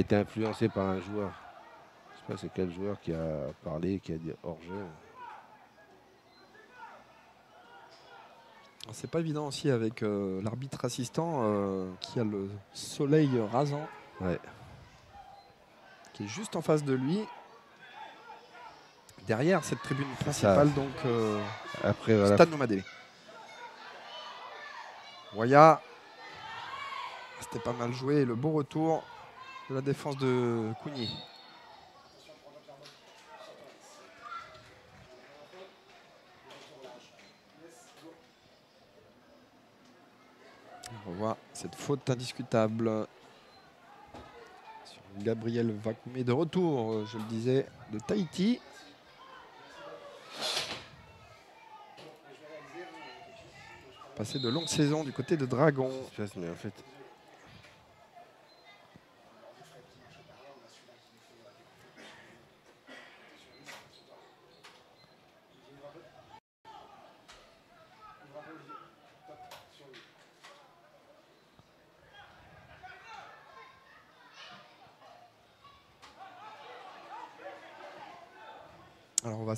été influencé par un joueur. Je sais pas c'est quel joueur qui a parlé, qui a dit hors-jeu. C'est pas évident aussi avec euh, l'arbitre assistant euh, qui a le soleil rasant. Qui est juste en face de lui. Derrière cette tribune principale, donc euh, Après, voilà. Stade Nomadélé. Roya. C'était pas mal joué. Le beau retour la défense de Cougny. On revoit cette faute indiscutable Gabriel Vakoumé de retour, je le disais, de Tahiti. Passé de longues saisons du côté de Dragon.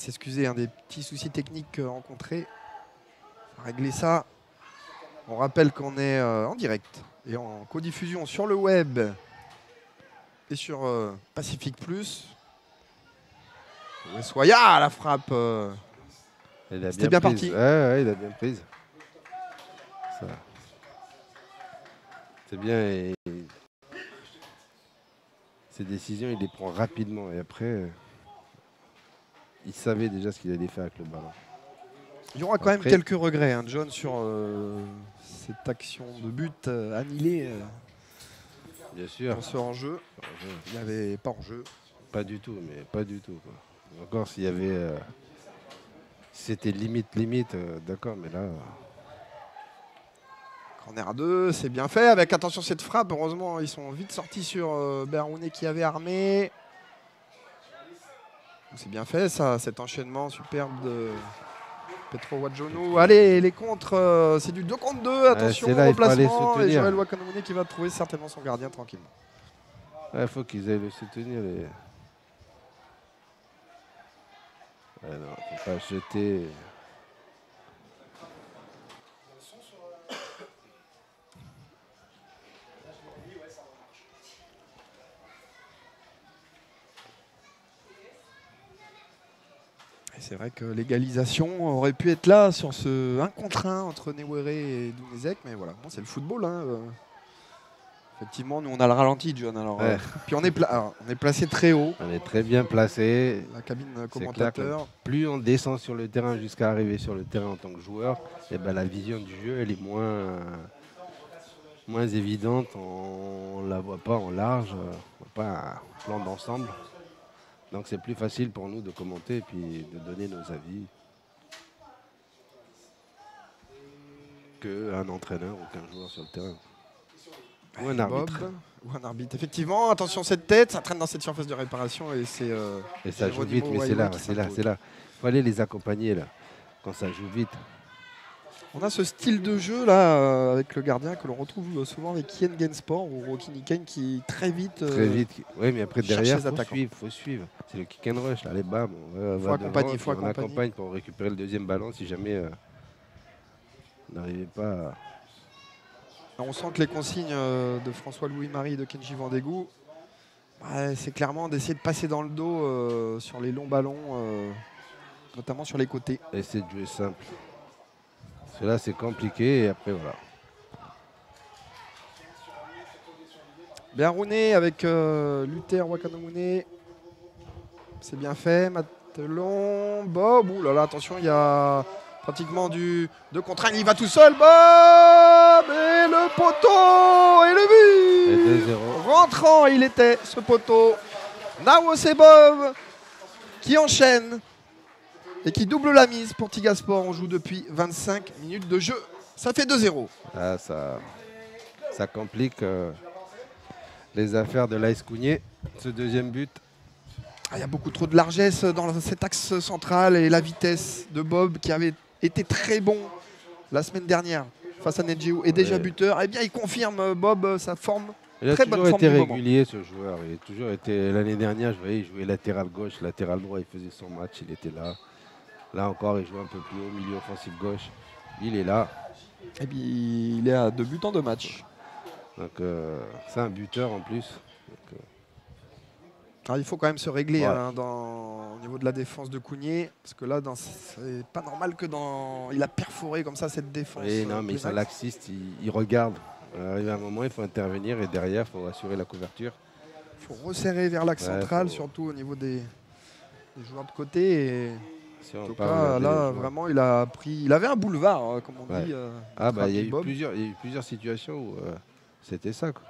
S'excuser hein, des petits soucis techniques euh, rencontrés. On va régler ça. On rappelle qu'on est euh, en direct et en codiffusion sur le web et sur euh, Pacific Plus. Soya la frappe. C'était bien parti. Ouais, ouais, il a bien prise. Ça. C'est bien. Et... Ses décisions, il les prend rapidement. Et après, il savait déjà ce qu'il allait faire avec le ballon. Il y aura quand même quelques regrets, hein, John, sur euh, cette action de but euh, annulée euh, Bien sûr. dans ce hors-jeu. Il n'y avait pas hors-jeu. Pas du tout, mais pas du tout. quoi. Encore s'il y avait. C'était limite, limite, d'accord, mais là. Corner 2, c'est bien fait. Avec attention cette frappe, heureusement, ils sont vite sortis sur Berounet qui avait armé. C'est bien fait ça, cet enchaînement superbe de Petro Wadjonou. Allez, les contres, euh, c'est du 2 contre 2. Attention au placement. Et. Joël Wakanomune qui va trouver certainement son gardien tranquillement. Il faut qu'ils aillent le soutenir. Ouais, non, faut pas jeter. C'est vrai que l'égalisation aurait pu être là sur ce 1 contre 1 entre Newere et Dunezek, mais voilà, bon, c'est le football. hein, euh. Effectivement, nous on a le ralenti, John. Alors, Ouais. euh, puis on est, pla- alors, on est placé très haut, On est très bien placé. la cabine clair commentateur. Plus on descend sur le terrain jusqu'à arriver sur le terrain en tant que joueur, et ben la vision du jeu elle est moins, moins évidente. On ne la voit pas en large, on voit pas un plan d'ensemble. Donc c'est plus facile pour nous de commenter et puis de donner nos avis qu'un entraîneur ou qu'un joueur sur le terrain. Ou un Bob, arbitre. ou un arbitre. Effectivement, attention cette tête, ça traîne dans cette surface de réparation et c'est. euh, Et ça joue vite, mais c'est là, c'est là, c'est là. Il faut aller les accompagner là, quand ça joue vite. On a ce style de jeu là euh, avec le gardien que l'on retrouve euh, souvent avec Kien Gensport ou Rocky Niken qui très vite. euh, Très vite. Oui, mais après derrière, les faut suivre, faut suivre. C'est le kick and rush, là, les bam. On va, Faut va accompagner, devant, faut puis on accompagne pour récupérer le deuxième ballon si jamais euh, on n'arrivait pas. à- On sent que les consignes de François-Louis Marie et de Kenji Vandegou, ouais, c'est clairement d'essayer de passer dans le dos sur les longs ballons, notamment sur les côtés. essayer de jouer simple. Là, c'est compliqué et après, voilà. Bien rouné avec euh, Luther Wakanomune. C'est bien fait. Matelon, Bob. Ouh là là, attention, il y a pratiquement du 2 contre 1. Il va tout seul. Bob Et le poteau Et le but 2-0. Rentrant, il était ce poteau. Now c'est Bob qui enchaîne et qui double la mise pour Tigasport. On joue depuis 25 minutes de jeu. Ça fait 2-0. Ah, ça, ça complique euh, les affaires de l'Ice Cougnier. Ce deuxième but. Ah, Il y a beaucoup trop de largesse dans cet axe central et la vitesse de Bob qui avait été très bon la semaine dernière face à Nedjiou et déjà Ouais. buteur. Eh bien, il confirme euh, Bob euh, sa forme Il a Très bonne toujours été régulier ce joueur. Il a toujours été l'année dernière, je voyais, il jouait latéral gauche, latéral droit, il faisait son match, il était là. Là encore, il joue un peu plus haut, milieu offensif gauche. Il est là. Et puis il est à deux buts en deux matchs. Donc euh, c'est un buteur en plus. Donc, euh, Alors, il faut quand même se régler Ouais. hein, dans, au niveau de la défense de Cougnier. Parce que là, c'est pas normal que dans. Il a perforé comme ça cette défense. et euh, non, mais ils sont laxistes, ils, ils regardent. Arrivé à un moment, il faut intervenir et derrière, il faut assurer la couverture. Il faut resserrer vers l'axe Ouais, central, faut- surtout au niveau des, des joueurs de côté. Et Si en tout cas, là, vraiment, il a pris. Il avait un boulevard, hein, comme on Ouais. dit. euh, Ah bah il y, y a eu plusieurs situations où euh, c'était ça. Quoi.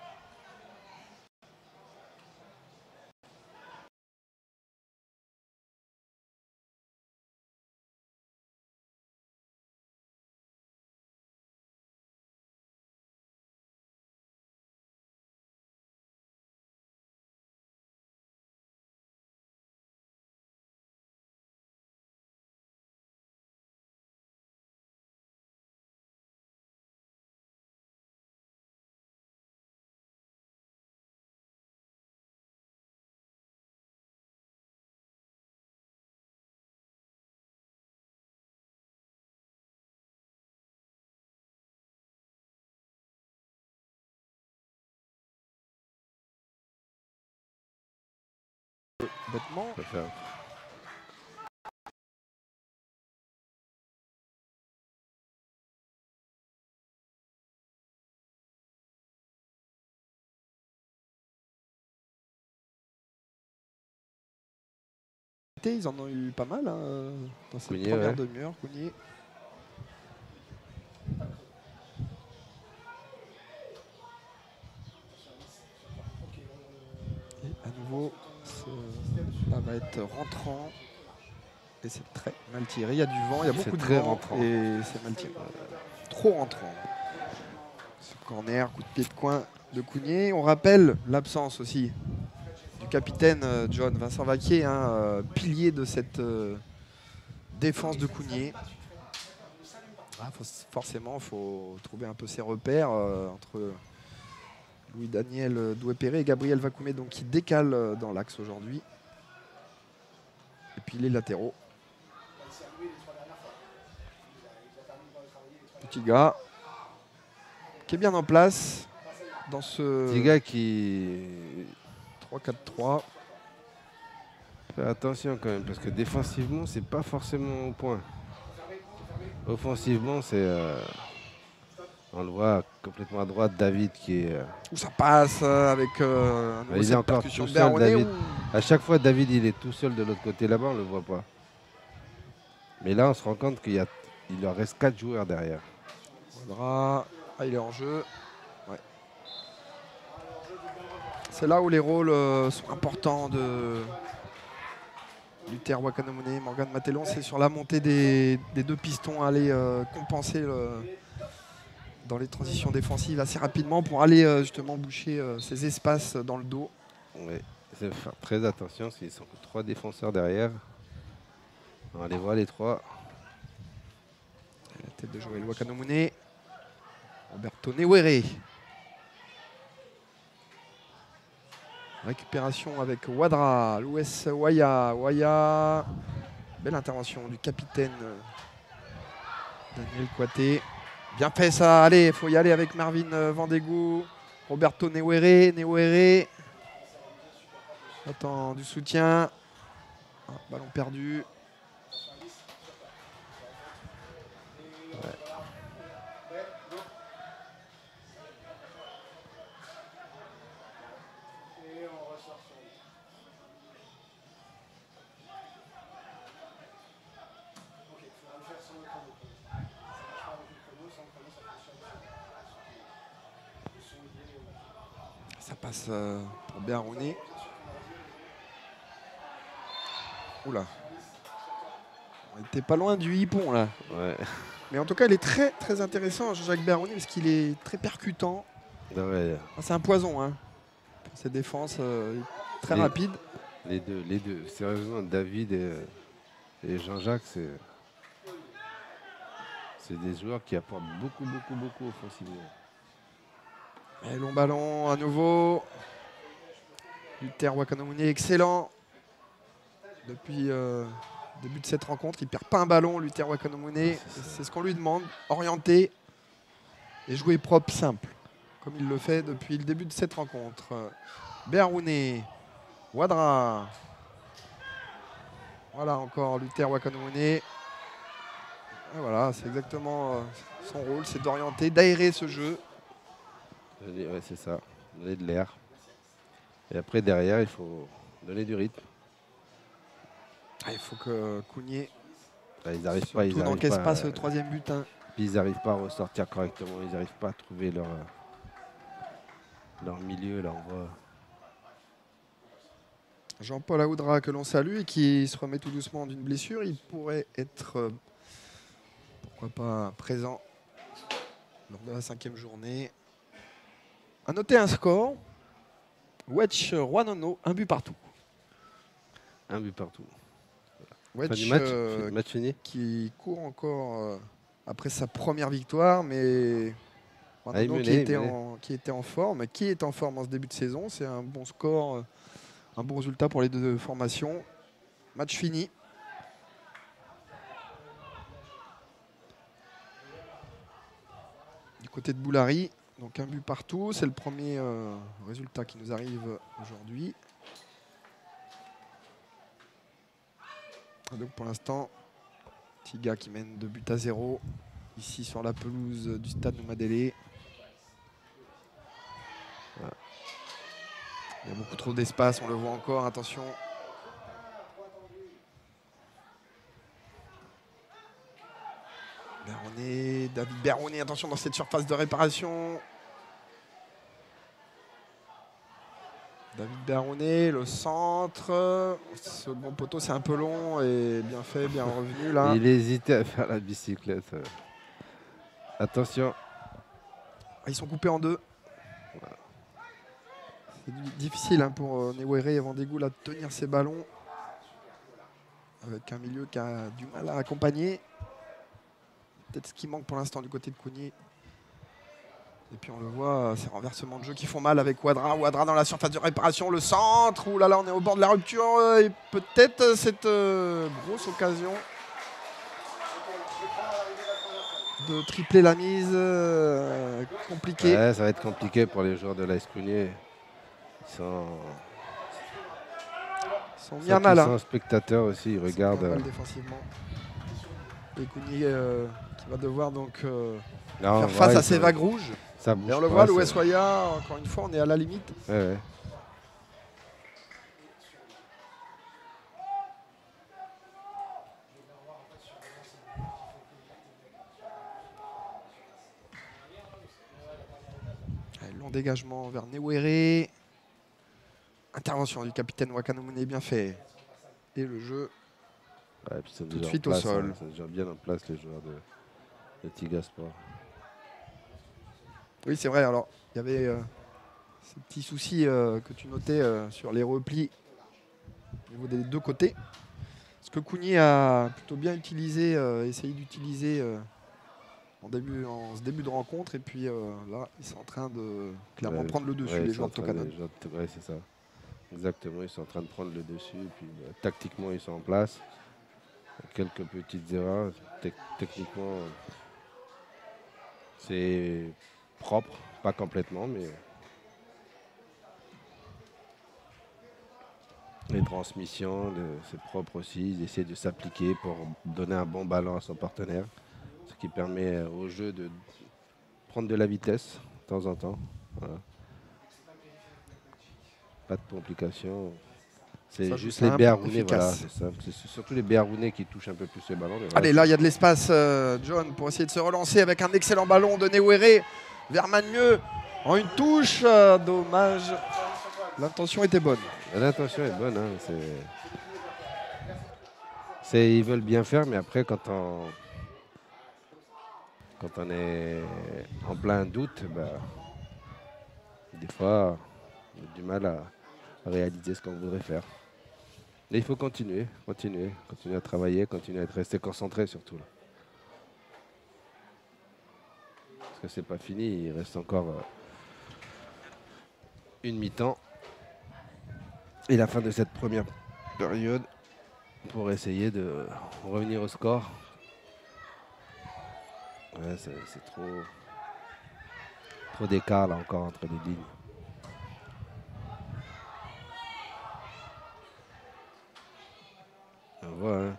Bêtement. Ils en ont eu pas mal hein, dans cette Cougnier, première ouais. demi-heure. Cougnier. Va être rentrant. Et c'est très mal tiré. Il y a du vent, il y a beaucoup de très vent. rentrant. Et c'est mal tiré. Trop rentrant. Ce corner, coup de pied de coin de Cougnier. On rappelle l'absence aussi du capitaine euh, John Vincent Vaquier, hein, euh, pilier de cette euh, défense de Cougnier. Ah, faut- forcément, il faut trouver un peu ses repères euh, entre Louis-Daniel Doué-Perret et Gabriel Vacoumé, donc qui décale euh, dans l'axe aujourd'hui. Puis les latéraux. Petit gars qui est bien en place dans ce Petit gars qui 3-4-3. fait attention quand même parce que défensivement c'est pas forcément au point. Offensivement c'est euh, on le voit complètement à droite David qui est euh, Où ça passe euh, avec euh, nouveau il est encore tout seul, David. à chaque fois David il est tout seul de l'autre côté là-bas on le voit pas. Mais là on se rend compte qu'il y a il leur reste quatre joueurs derrière. Ah, il est en jeu. Ouais. C'est là où les rôles euh, sont importants de Luther Wakanomune, Morgan Matellon. C'est sur la montée des, des deux pistons, aller euh, compenser le- dans les transitions défensives assez rapidement pour aller euh, justement boucher euh, ces espaces dans le dos. Ouais. C'est faire très attention s'ils sont que trois défenseurs derrière. On les voit les trois. La tête de Joël Wakanomune. Roberto Newere. Récupération avec Wadra, Louis Waya. Waya. Belle intervention du capitaine euh, Daniel Coité. Bien fait ça. Allez, faut y aller avec Marvin euh, Vandegou. Roberto Newere. Newere. Attends, du soutien. Ah, ballon perdu. Pas loin du hippon là. Ouais. Mais en tout cas, il est très très intéressant, Jean-Jacques Béarouni, parce qu'il est très percutant. Ouais, Ah, C'est un poison hein, pour ses défenses. euh, très Et- rapide. Les deux, les deux. Sérieusement, David et, et Jean-Jacques, c'est. C'est des joueurs qui apportent beaucoup, beaucoup, beaucoup offensivement. Et long ballon à nouveau. Luther Wakanomune, excellent. Depuis euh, début de cette rencontre, il perd pas un ballon, Luther Wakanomune. C'est ce qu'on lui demande, orienter et jouer propre, simple, comme il le fait depuis le début de cette rencontre. Beroune, Wadra. Voilà encore Luther Wakanomune. Voilà, c'est exactement euh, son rôle, c'est d'orienter, d'aérer ce jeu. Ouais, c'est ça, donner de l'air. Et après, derrière, il faut donner du rythme. Ah, il faut que Kounier Bah, ils n'arrivent pas, ils surtout arrivent n'encaisse pas, pas, ce euh, troisième but. hein. Puis ils n'arrivent pas à ressortir correctement, ils n'arrivent pas à trouver leur, euh, leur milieu, leur voie. Jean-Paul Aoudra que l'on salue et qui se remet tout doucement d'une blessure. Il pourrait être, euh, pourquoi pas, présent lors de la cinquième journée. À noter un score. Wedge Roanono, un but partout. Un but partout. Wedge match, euh, match fini qui court encore euh, après sa première victoire, mais Ah, était en, qui était en forme, qui est en forme en ce début de saison. C'est un bon score, euh, un bon résultat pour les deux formations. Match fini. Du côté de Boulari, donc un but partout. C'est le premier euh, résultat qui nous arrive aujourd'hui. Donc pour l'instant, Tiga qui mène 2 buts à 0 ici sur la pelouse du stade de Madélé. Il y a beaucoup trop d'espace, on le voit encore, attention. David Berronet, attention dans cette surface de réparation. David Berronet, le centre. Ce bon poteau, c'est un peu long et bien fait, bien revenu là. Il hésitait à faire la bicyclette. Attention, Ah, Ils sont coupés en deux. C'est difficile hein, pour euh, Newere et Vendégou à tenir ses ballons. Avec un milieu qui a du mal à accompagner. Peut-être ce qui manque pour l'instant du côté de Cougny. Et puis on le voit, ces renversements de jeu qui font mal avec Ouadra. Ouadra dans la surface de réparation, le centre. Ouh là là, on est au bord de la rupture. Et peut-être euh, cette euh, grosse occasion de tripler la mise. euh, compliqué. Ouais, ça va être compliqué pour les joueurs de l'AS. Ils sont, Ils sont qui mal. hein. sont spectateurs aussi, ils Ils sont regardent. mal défensivement. Et euh, qui va devoir donc euh, faire face à ils ces sont- vagues rouges. Ça bouge Et on le voit, ça- encore une fois, on est à la limite. Ouais, ouais. Allez, long dégagement vers Newere. Intervention du capitaine Wakanomune bien fait. Et le jeu. Ouais, puis c'est Tout de suite au place, sol. hein, c'est déjà bien en place les joueurs de, de Tigasport. Oui, c'est vrai. Alors, il y avait euh, ces petits soucis euh, que tu notais euh, sur les replis au niveau des deux côtés. Ce que Kouni a plutôt bien utilisé, essayé d'utiliser en, début, en ce début de rencontre. Et puis là, ils sont en train de clairement Ouais, prendre le dessus, ouais, les joueurs de de- Ouais, c'est ça. Exactement, ils sont en train de prendre le dessus. Et puis, bah, tactiquement, ils sont en place. Quelques petites erreurs. Tec- techniquement, c'est propre. Pas complètement, mais. Les transmissions, c'est propre aussi. Ils essaient de s'appliquer pour donner un bon ballon à son partenaire. Ce qui permet au jeu de prendre de la vitesse de temps en temps. Voilà. Pas de complications. C'est juste les Béarounais, voilà, c'est surtout les Béarounais qui touchent un peu plus les ballons. voilà, Allez, là, il y a de l'espace, euh, John, pour essayer de se relancer avec un excellent ballon de Newere vers Magneux en une touche. euh, dommage. L'intention était bonne. L'intention est bonne. hein, ils veulent bien faire, mais après, quand on, quand on est en plein doute, bah, des fois, on a du mal à réaliser ce qu'on voudrait faire. Mais il faut continuer, continuer, continuer à travailler, continuer à être resté concentré surtout. là. Parce que c'est pas fini, il reste encore euh, une mi-temps et la fin de cette première période pour essayer de revenir au score. C'est trop, trop d'écart là encore entre les lignes. On voit, hein.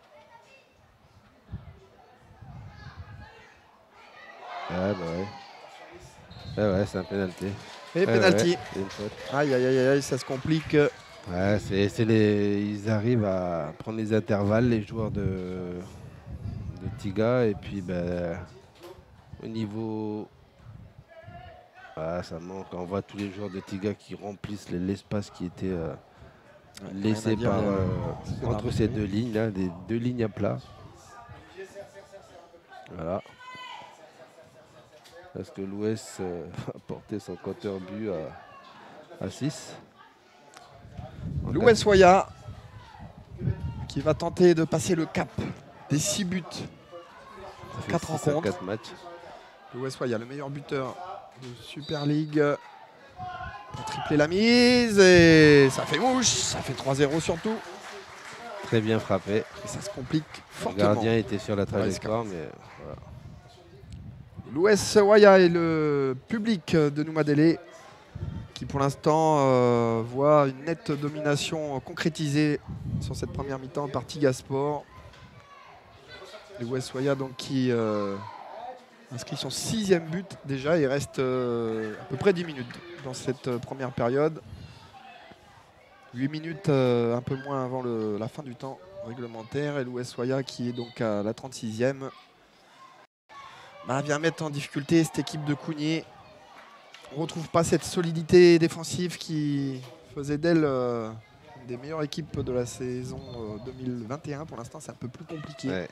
Ouais, bah ouais. Ouais, ouais, c'est un pénalty. Et ouais, une faute. Aïe, aïe, aïe, aïe, ça se complique. Ouais, c'est, c'est les, ils arrivent à prendre les intervalles, les joueurs de, de Tiga. Et puis, ben, au niveau. Ah, ça manque. On voit tous les joueurs de Tiga qui remplissent le- l'espace qui était euh, laissé par, euh, entre ces deux lignes, là, des deux lignes à plat. Voilà. Parce que l'Ouest euh, a porté son compteur but à, à 6. Louis Waya qui va tenter de passer le cap des 6 buts. Ça fait quatre six à rencontres. quatre matchs. Louis Waya, le meilleur buteur de Super League. Pour tripler la mise et ça fait mouche, ça fait 3-0 surtout. Très bien frappé. Et ça se complique Le fortement. gardien était sur la trajectoire, mais. Louis Waya et le public de Noumadélé qui pour l'instant euh, voit une nette domination concrétisée sur cette première mi-temps par Tigasport. Louis Waya donc qui euh, inscrit son sixième but déjà et reste euh, à peu près 10 minutes dans cette première période. 8 minutes un peu moins avant la fin du temps réglementaire et Louis Waya qui est donc à la 36e bah, vient mettre en difficulté cette équipe de Cougnier. On ne retrouve pas cette solidité défensive qui faisait d'elle euh, une des meilleures équipes de la saison euh, 2021. Pour l'instant, c'est un peu plus compliqué Ouais.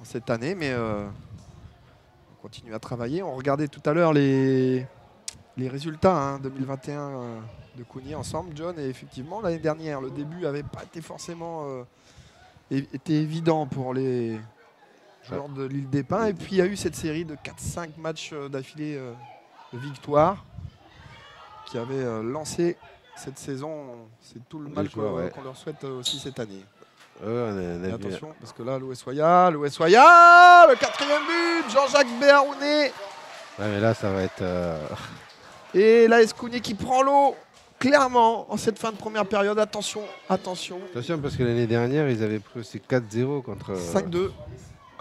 en cette année, mais euh, on continue à travailler. On regardait tout à l'heure les, les résultats hein, 2021 euh, de Cougnier ensemble, John, et effectivement, l'année dernière, le début n'avait pas été forcément euh, évident pour les joueurs de l'île des Pins. Et puis, il y a eu cette série de 4-5 matchs euh, d'affilée euh, de victoire qui avait euh, lancé cette saison. C'est tout le mal qu'on ouais. leur souhaite aussi cette année. Ouais, on a- on a Et vu- attention, parce que là, l'OS Soya, l'OS Soya, le quatrième but, Jean-Jacques Béarounet. Ouais, mais là, ça va être. euh, Et là, Escounier qui prend l'eau, clairement, en cette fin de première période. Attention, attention. Attention, parce que l'année dernière, ils avaient pris aussi 4-0 contre. 5-2.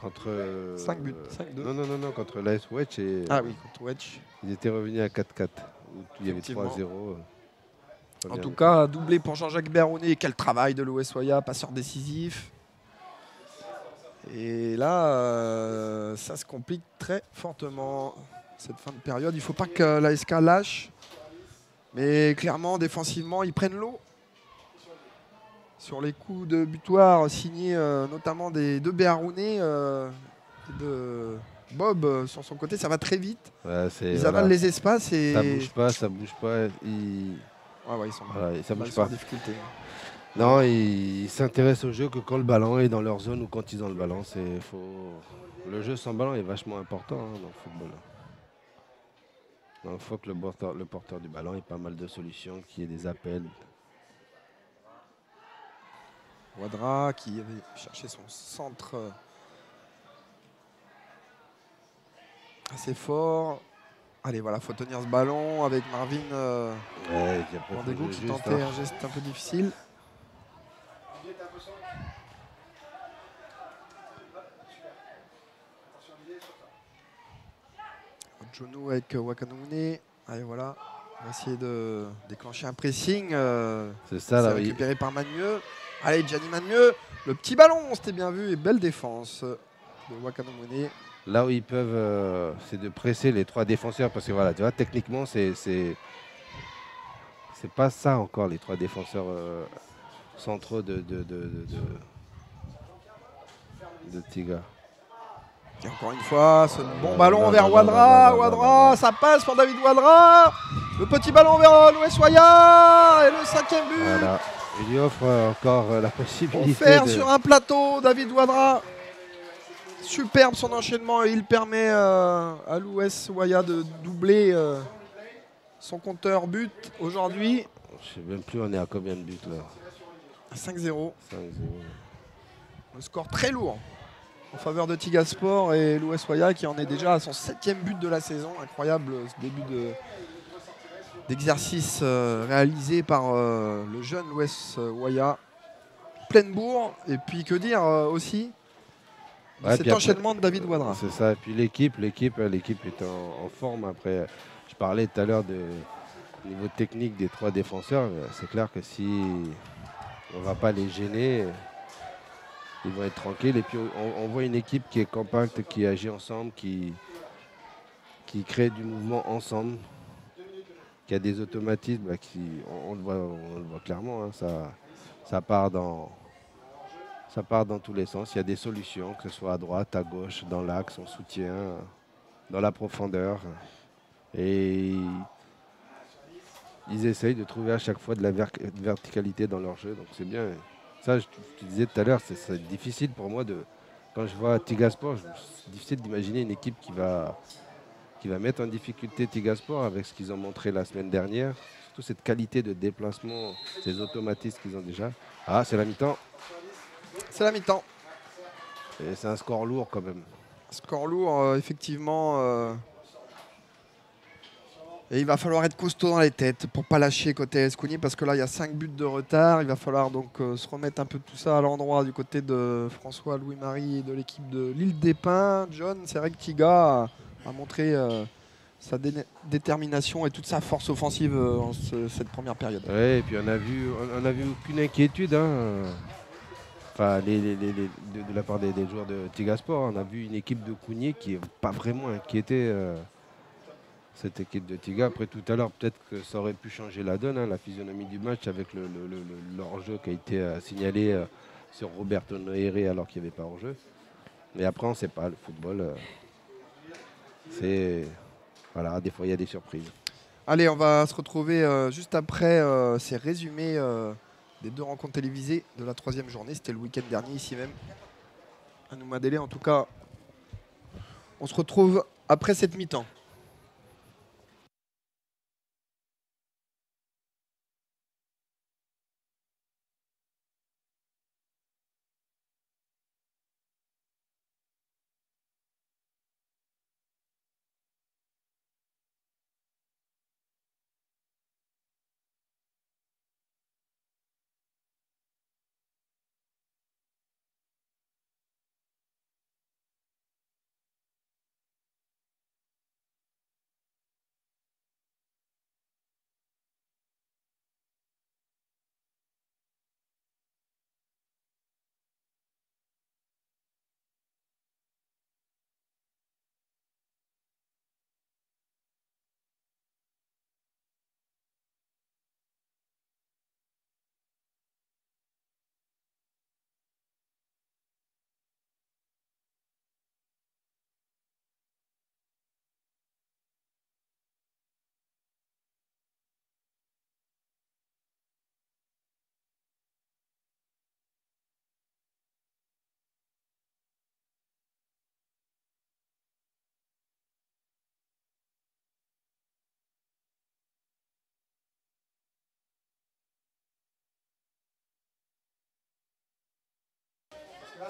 Contre. euh, 5 buts, 5-2. Non, non, non, non, contre l'AS Wedge. Et Ah oui, contre Wedge. Ils étaient revenus à 4-4. Où il y avait Effectivement. 3-0. euh, En tout cas, doublé pour Jean-Jacques Béarounet. Quel travail de l'OS Soya, passeur décisif. Et là, euh, ça se complique très fortement, cette fin de période. Il ne faut pas que la SK lâche. Mais clairement, défensivement, ils prennent l'eau. Sur les coups de butoir signés euh, notamment des deux Béarounet euh, et de Bob euh, sur son côté, ça va très vite. Ouais, Ils voilà. avalent les espaces et. Ça bouge pas, ça bouge pas. Ils... Ouais, ouais, ils sont, voilà, ça bouge pas. difficulté. Non, ils s'intéressent au jeu que quand le ballon est dans leur zone ou quand ils ont le ballon. C'est faut... Le jeu sans ballon est vachement important hein, dans le football. Il faut que le porteur, le porteur du ballon ait pas mal de solutions, qu'il y ait des appels. Ouadra qui avait cherché son centre assez fort. Allez, voilà, faut tenir ce ballon avec Marvin euh, Ouais, qui tentait hein. un geste un peu difficile. Jono avec euh, Wakanouné. Allez, voilà. On va essayer de déclencher un pressing. euh, C'est ça, là, oui. récupéré par Magneux. Allez, Gianni Magneux. Le petit ballon, c'était bien vu. Et belle défense de Wakanomune. Là où ils peuvent, euh, c'est de presser les trois défenseurs parce que voilà, tu vois, techniquement, c'est c'est pas ça encore les trois défenseurs euh, centraux de de, de, de, Tiga. Et encore une fois, ce bon non, ballon vers non, non. ça passe pour David Ouadra. Le petit ballon vers Louis Soya. Et le cinquième but. Voilà. Il lui offre euh, encore euh, la possibilité Offert de... sur un plateau, David Ouadra. Superbe son enchaînement et il permet euh, à l'Ouest Waya de doubler euh, son compteur but aujourd'hui Je sais même plus on est à combien de buts là. 5-0. 5-0. Le score très lourd en faveur de Tigasport et l'Ouest Waya qui en est déjà à son septième but de la saison. Incroyable ce début de, d'exercice euh, réalisé par euh, le jeune Louest Waya. Pleine bourre. Et puis que dire euh, aussi Ouais, cet après- enchaînement de David Ouadra. C'est ça. Et puis l'équipe, l'équipe, euh, l'équipe est en, en forme. Après, je parlais tout à l'heure de niveau technique des trois défenseurs. Euh, C'est clair que si on va pas les gêner, ils vont être tranquilles. Et puis on, on voit une équipe qui est compacte, qui agit ensemble, qui, qui crée du mouvement ensemble, qui a des automatismes. bah, qui, on, le voit, on le voit clairement. hein, ça, ça part dans ça part dans tous les sens. Il y a des solutions, que ce soit à droite, à gauche, dans l'axe, en soutien, dans la profondeur. Et ils essayent de trouver à chaque fois de la ver- verticalité dans leur jeu. Donc c'est bien. Ça, je te disais tout à l'heure, c'est difficile pour moi de. Quand je vois Tigasport, c'est difficile d'imaginer une équipe qui va, qui va mettre en difficulté Tigasport avec ce qu'ils ont montré la semaine dernière. Surtout cette qualité de déplacement, ces automatismes qu'ils ont déjà. Ah, c'est la mi-temps. C'est la mi-temps. Et c'est un score lourd quand même. Score lourd, euh, effectivement. euh. Et il va falloir être costaud dans les têtes pour pas lâcher côté Escouni parce que là il y a 5 buts de retard. Il va falloir donc euh, se remettre un peu tout ça à l'endroit du côté de François Louis-Marie et de l'équipe de l'île des Pins. John, c'est vrai que Tiga a, montré euh, sa dé- détermination et toute sa force offensive euh, en ce- cette première période. Ouais, et puis on a vu, on, vu aucune inquiétude. hein. De, la part des, joueurs de Tigasport, on a vu une équipe de Cougnier qui n'est pas vraiment inquiétée. euh, cette équipe de Tiga. Après tout à l'heure, peut-être que ça aurait pu changer la donne, hein, la physionomie du match avec le, l'hors-jeu qui a été signalé sur Roberto Noere alors qu'il n'y avait pas hors-jeu. Mais après, on ne sait pas, le football, c'est. Voilà, des fois il y a des surprises. Allez, on va se retrouver euh, juste après euh, ces résumés euh, des deux rencontres télévisées de la troisième journée. C'était le week-end dernier, ici même. À nous Madélé, en tout cas. On se retrouve après cette mi-temps.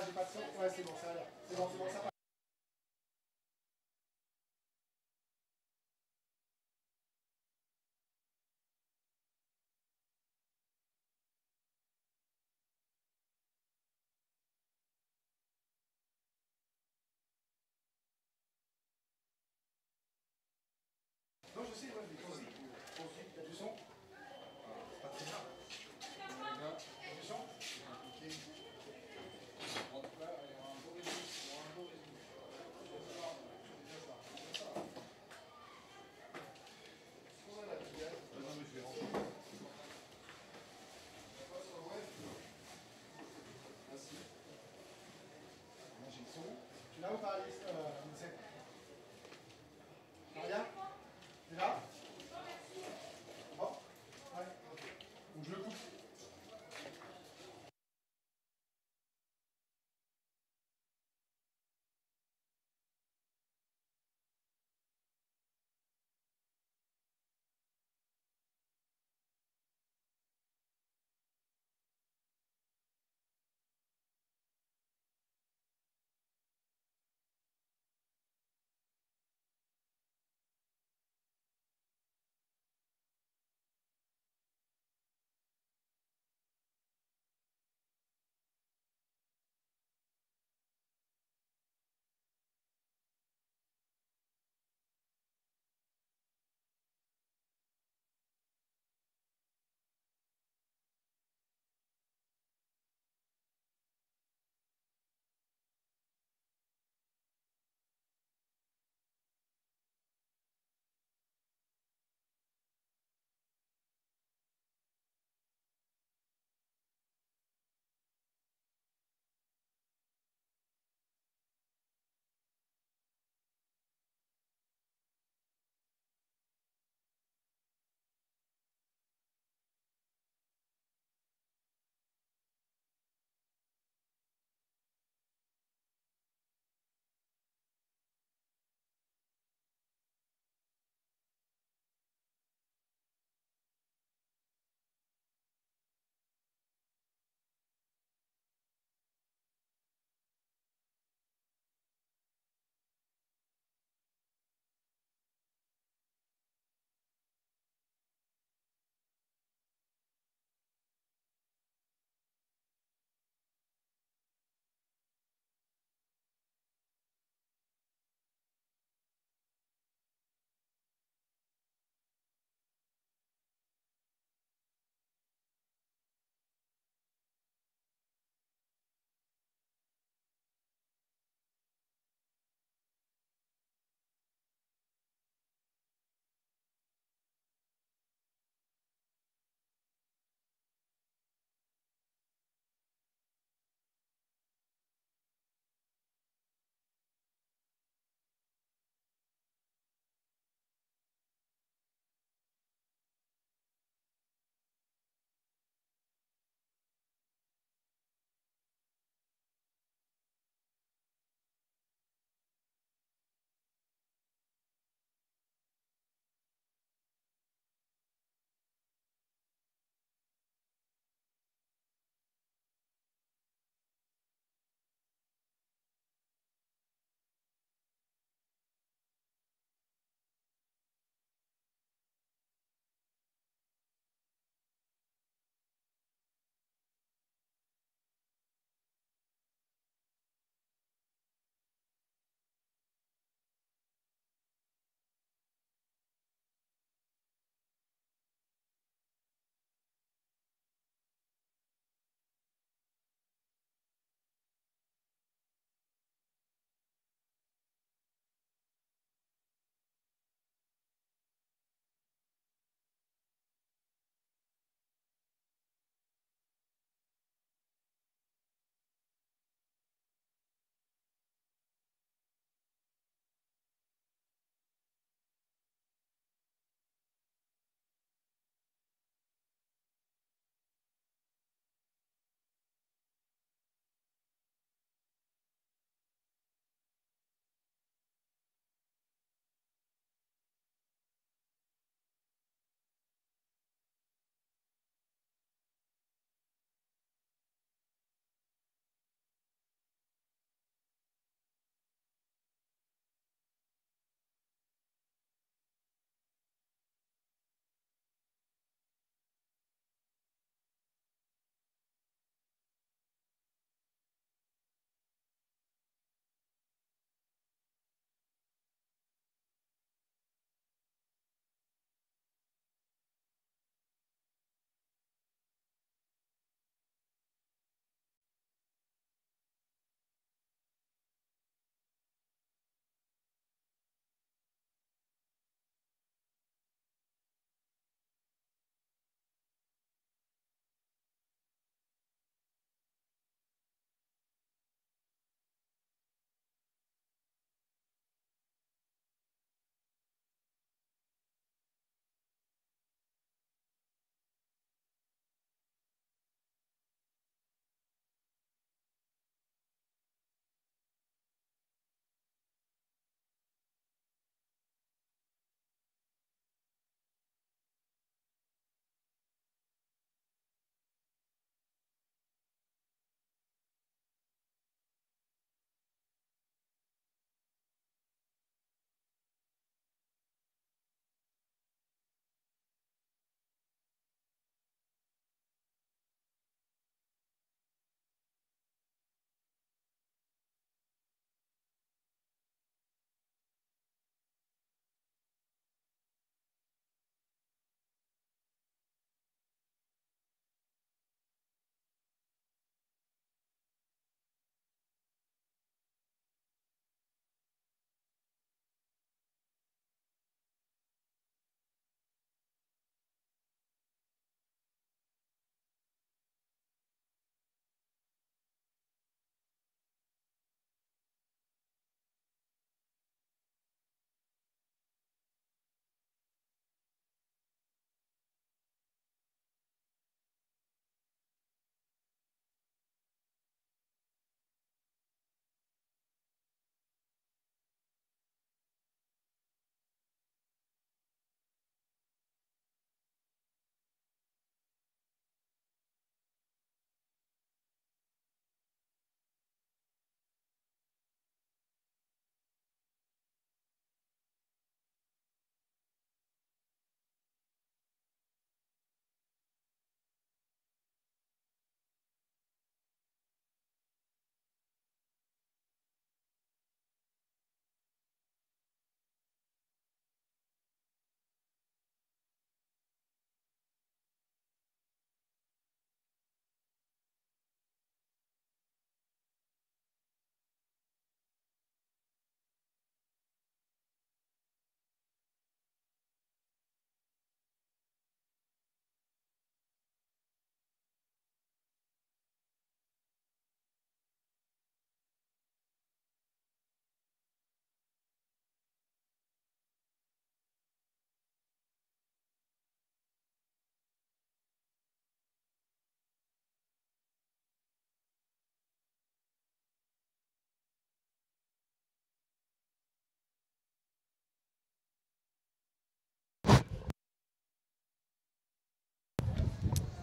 j'ai pas de son. Ouais, c'est bon, ça va. C'est bon, c'est bon, ça va.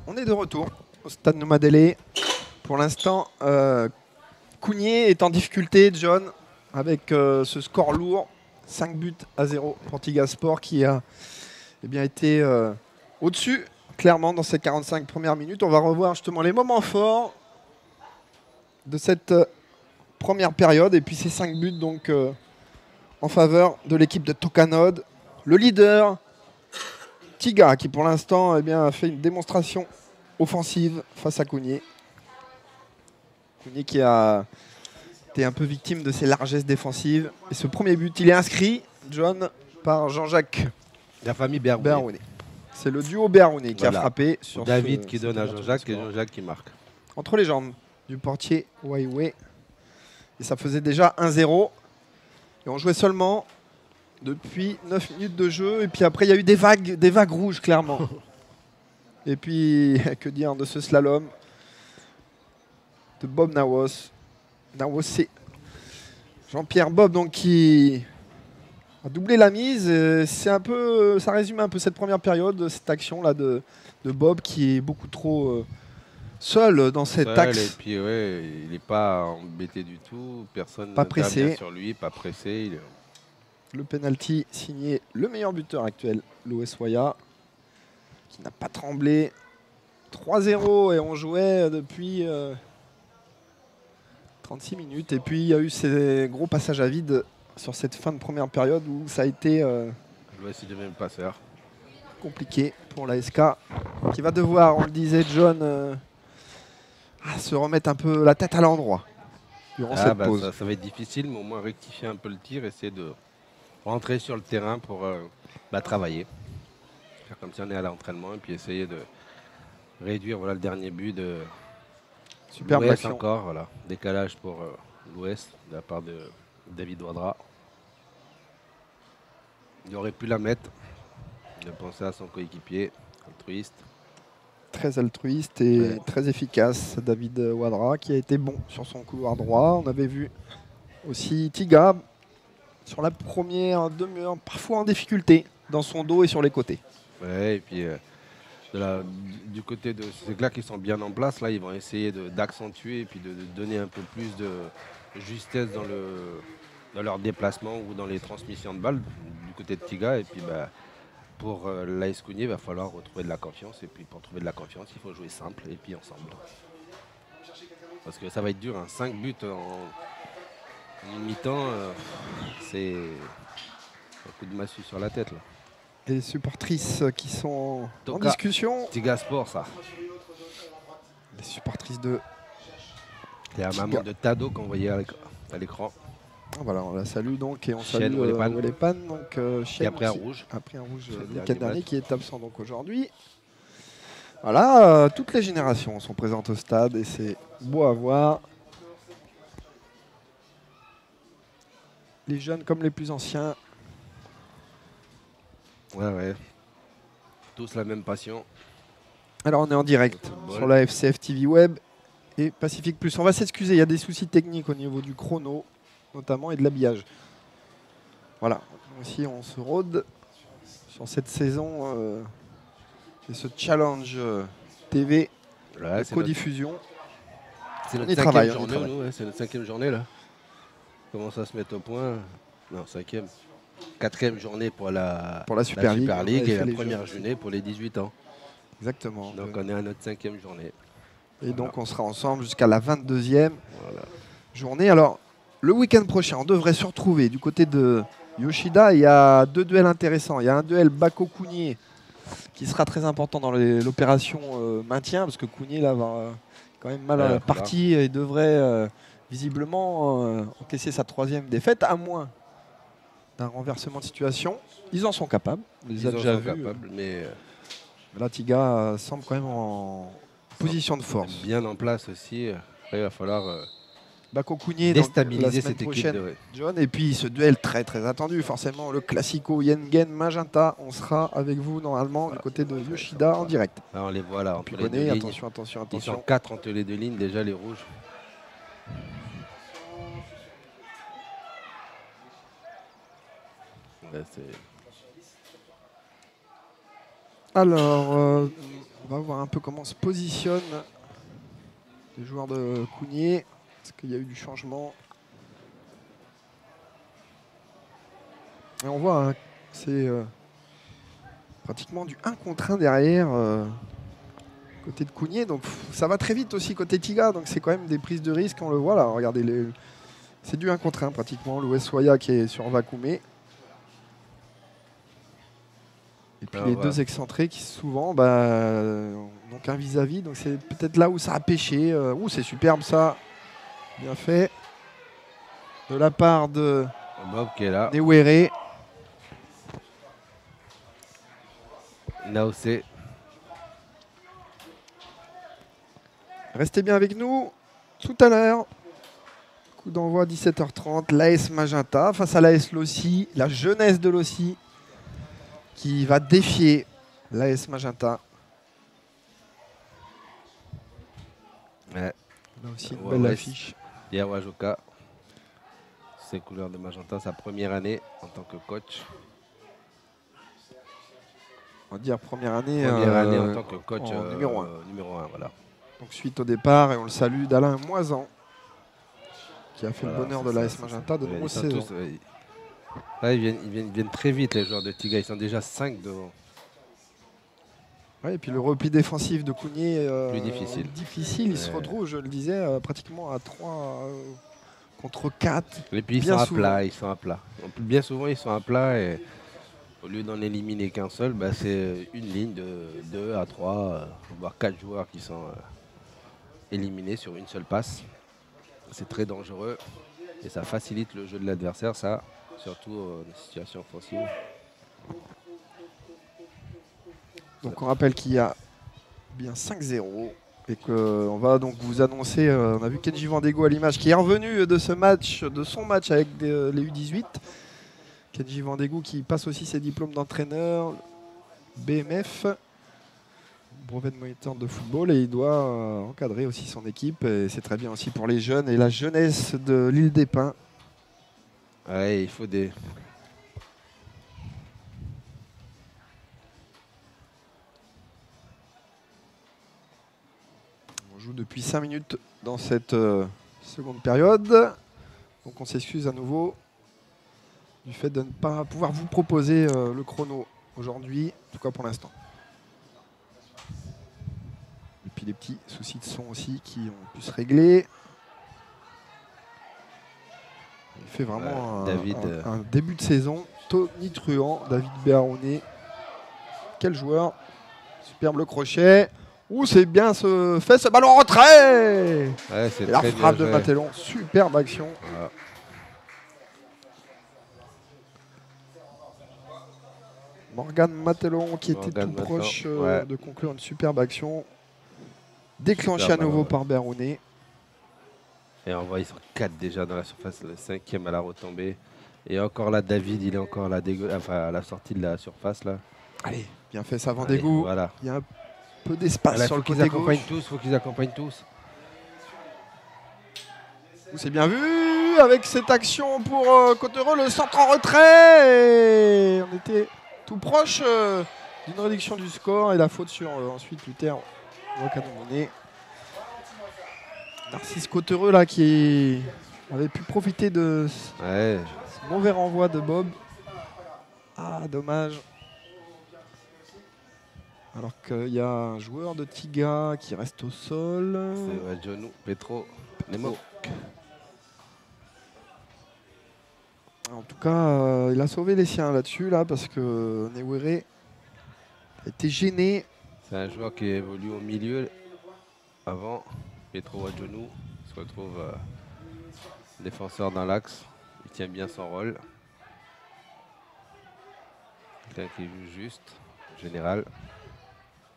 On est de retour au stade Nomadélé. Pour l'instant, euh, est en difficulté, John, avec euh, ce score lourd. 5 buts à 0 pour Tigasport qui a eh bien, été euh, au-dessus, clairement, dans ces 45 premières minutes. On va revoir justement les moments forts de cette euh, première période et puis ces 5 buts donc en faveur de l'équipe de Tokanod. Le leader, Tiga, qui pour l'instant eh bien, a fait une démonstration offensive face à Cougnier. Cougnier qui a été un peu victime de ses largesses défensives. Et ce premier but, il est inscrit, John, par Jean-Jacques La famille Berboué. Berounet. C'est le duo Berounet qui a frappé sur David ce- qui donne à Jean-Jacques et. Jean-Jacques qui marque. Entre les jambes du portier Waiwei. Et ça faisait déjà 1-0. Et on jouait seulement depuis 9 minutes de jeu. Et puis après, il y a eu des vagues, des vagues rouges, clairement. et puis, que dire de ce slalom de Bob Nawos. Nawos, c'est Jean-Pierre Bob, donc qui a doublé la mise. C'est un peu, ça résume un peu cette première période, cette action là de, de Bob qui est beaucoup trop euh, seul dans cet Seul, axe. Et puis, ouais, il n'est pas embêté du tout. Personne Pas pressé. sur lui, pas pressé. Il est- Le penalty signé le meilleur buteur actuel, Louis Waya, qui n'a pas tremblé. 3-0 et on jouait depuis euh, 36 minutes. Et puis il y a eu ces gros passages à vide sur cette fin de première période où ça a été euh, devient le passeur. compliqué pour la SK qui va devoir, on le disait John, euh, ah, se remettre un peu la tête à l'endroit durant Ah, cette bah, pause. ça, ça va être difficile, mais au moins rectifier un peu le tir, essayer de rentrer sur le terrain pour euh, bah, travailler. Faire comme si on est à l'entraînement et puis essayer de réduire voilà, le dernier but de Superbe l'Ouest encore. Voilà. Décalage pour euh, l'Ouest de la part de David Ouadra. Il aurait pu la mettre. Il a pensé à son coéquipier, altruiste. très altruiste et Ouais. très efficace, David Wadra, qui a été bon sur son couloir droit. On avait vu aussi Tiga sur la première demi-heure, parfois en difficulté, dans son dos et sur les côtés. Ouais, et puis euh, du- côté de ces gars qui sont bien en place, là, ils vont essayer d'accentuer et puis de, donner un peu plus de justesse dans, le, dans leur déplacement ou dans les transmissions de balles du côté de Tiga. Et puis bah, pour euh, l'AS il va falloir retrouver de la confiance. Et puis pour trouver de la confiance, il faut jouer simple et puis ensemble. Parce que ça va être dur, 5 buts en, en une mi-temps, euh, c'est un coup de massue sur la tête. Là. Et les supportrices qui sont en discussion. Tiga Sport, ça. Les supportrices de. C'est la Tiga. maman de Tado qu'on voyait à l'éc- à l'écran. Ah, Voilà, on la salue donc et on Chienne salue Ouelepan. euh, Ouelepan, donc euh, Et Chienne après un qui- rouge. après un rouge euh, le dernier week-end dernier match. qui est absent donc aujourd'hui. Voilà, euh, toutes les générations sont présentes au stade et c'est beau à voir. Les jeunes comme les plus anciens. Ouais, ouais. Tous la même passion. Alors on est en direct sur la FCF TV Web et Pacifique Plus. On va s'excuser, il y a des soucis techniques au niveau du chrono notamment et de l'habillage. Voilà, aussi on se rôde sur cette saison euh, et ce challenge euh, TV Ouais, de c'est notre, codiffusion. c'est on notre y cinquième y journée, ouais, c'est notre cinquième journée là. Commence à se mettre au point. Non, cinquième. Quatrième journée pour la, Pour la Super League, et la première jeux. journée pour les 18 ans. Exactement. Donc on est à notre cinquième journée. Et donc on sera ensemble jusqu'à la 22e Voilà. journée. Alors le week-end prochain, on devrait se retrouver du côté de Yoshida. Il y a deux duels intéressants. Il y a un duel Bako Kounier qui sera très important dans l'opération euh, maintien parce que Kounier là va euh, quand même mal à la partie et devrait euh, visiblement euh, encaisser sa troisième défaite à moins d'un renversement de situation. Ils en sont capables. On les Ils a en déjà sont vus. capables, mais euh, Là, Tiga euh, semble quand même en position de force. bien en place aussi. Après, il va falloir euh, la déstabiliser cette équipe. De... John. Et puis ce duel très très attendu, forcément le classico Yengen Magenta. On sera avec vous normalement du côté de Yoshida en direct. Là, on les voit là, entre les deux lignes. attention, attention, Ils sont attention. quatre entre les deux lignes, déjà les rouges. C'est- Alors, euh, on va voir un peu comment se positionnent les joueurs de Cougnier. Est-ce qu'il y a eu du changement? Et on voit, hein, c'est euh, pratiquement du 1 contre 1 derrière euh, côté de Cougnier. Donc ça va très vite aussi côté Tiga. Donc c'est quand même des prises de risque. On le voit là. Regardez, c'est du 1 contre 1 pratiquement. Louis Soya qui est sur Vakoumé. Et puis Ah, les deux excentrés qui souvent bah, n'ont qu'un vis-à-vis. Donc c'est peut-être là où ça a pêché. Euh, ouh, c'est superbe ça. Bien fait. De la part de Bob qui est là. Newere. Restez bien avec nous tout à l'heure. Coup d'envoi 17h30. L'AS Magenta face à l'AS Lossi, la jeunesse de Lossi qui va défier l'AS Magenta. Ouais. Là aussi une belle affiche. Pierre Wajoka. Ses couleurs de magenta, sa première année en tant que coach. On va dire première année. Première euh, année en tant que coach en euh, numéro un. euh, numéro un, voilà. Donc suite au départ et on le salue d'Alain Moisan qui a fait Voilà, le bonheur de l'AS Magenta de nombreuses saisons. tous, euh, ils- viennent, ils viennent- ils viennent très vite les joueurs de Tiga. Ils sont déjà 5 devant. Ouais, et puis le repli défensif de Cougnier euh, Plus difficile. difficile. Il se retrouve, je le disais, euh, pratiquement à 3 contre 4. Et puis ils sont à plat, ils sont à plat. Bien souvent ils sont à plat et au lieu d'en éliminer qu'un seul, bah, c'est une ligne de 2 à 3, voire 4 joueurs qui sont euh, éliminés sur une seule passe. C'est très dangereux et ça facilite le jeu de l'adversaire, ça, surtout euh, les situations. Donc on rappelle qu'il y a bien 5-0 et qu'on va donc vous annoncer, euh, on a vu Kenji Vandego à l'image qui est revenu de ce match, de son match avec des- les U18. Kenji Vandego qui passe aussi ses diplômes d'entraîneur BMF, brevet de moniteur de football et il doit euh, encadrer aussi son équipe et c'est très bien aussi pour les jeunes et la jeunesse de l'île des Pins. Ouais, il faut des. On joue depuis 5 minutes dans cette euh, seconde période. Donc on s'excuse à nouveau du fait de ne pas pouvoir vous proposer euh, le chrono aujourd'hui, en tout cas pour l'instant. Et puis des petits soucis de son aussi qui ont pu se régler. Il fait vraiment Ouais, un, David, un- euh. un début de saison tonitruant. David Béaronnet. Quel joueur Superbe le crochet. Ouh, c'est bien ce fait ce ballon retrait Ouais, c'est Et la frappe de joué. Matellon, superbe action. Voilà. Morgan Matellon qui était tout proche euh, ouais. de conclure une superbe action. Déclenché à nouveau par Bérounet. Et on voit, ils sont 4 déjà dans la surface, le cinquième à la retombée. Et encore là, David, il est encore là, enfin, à la sortie de la surface. là. Allez, bien fait ça, Allez, Vendégou. Voilà. Il y a un peu d'espace sur faut le qu'ils côté accompagnent gauche. tous, faut qu'ils accompagnent tous. C'est bien vu avec cette action pour euh, Cottereux, le centre en retrait. Et on était tout proche euh, d'une réduction du score et la faute sur euh, ensuite Luther Wakanomone. Narcisse Cottereux là qui avait pu profiter de ce Ouais, ce mauvais renvoi de Bob. Ah dommage. Alors qu'il y a un joueur de Tiga qui reste au sol. c'est Jonou, Petro, Nemo. En tout cas, euh, il a sauvé les siens là-dessus, là, parce que Newere été gêné. C'est un joueur qui évolue au milieu avant. Petro Wadjonou se retrouve euh, défenseur dans l'axe. Il tient bien son rôle. Quelqu'un qui joue juste, général.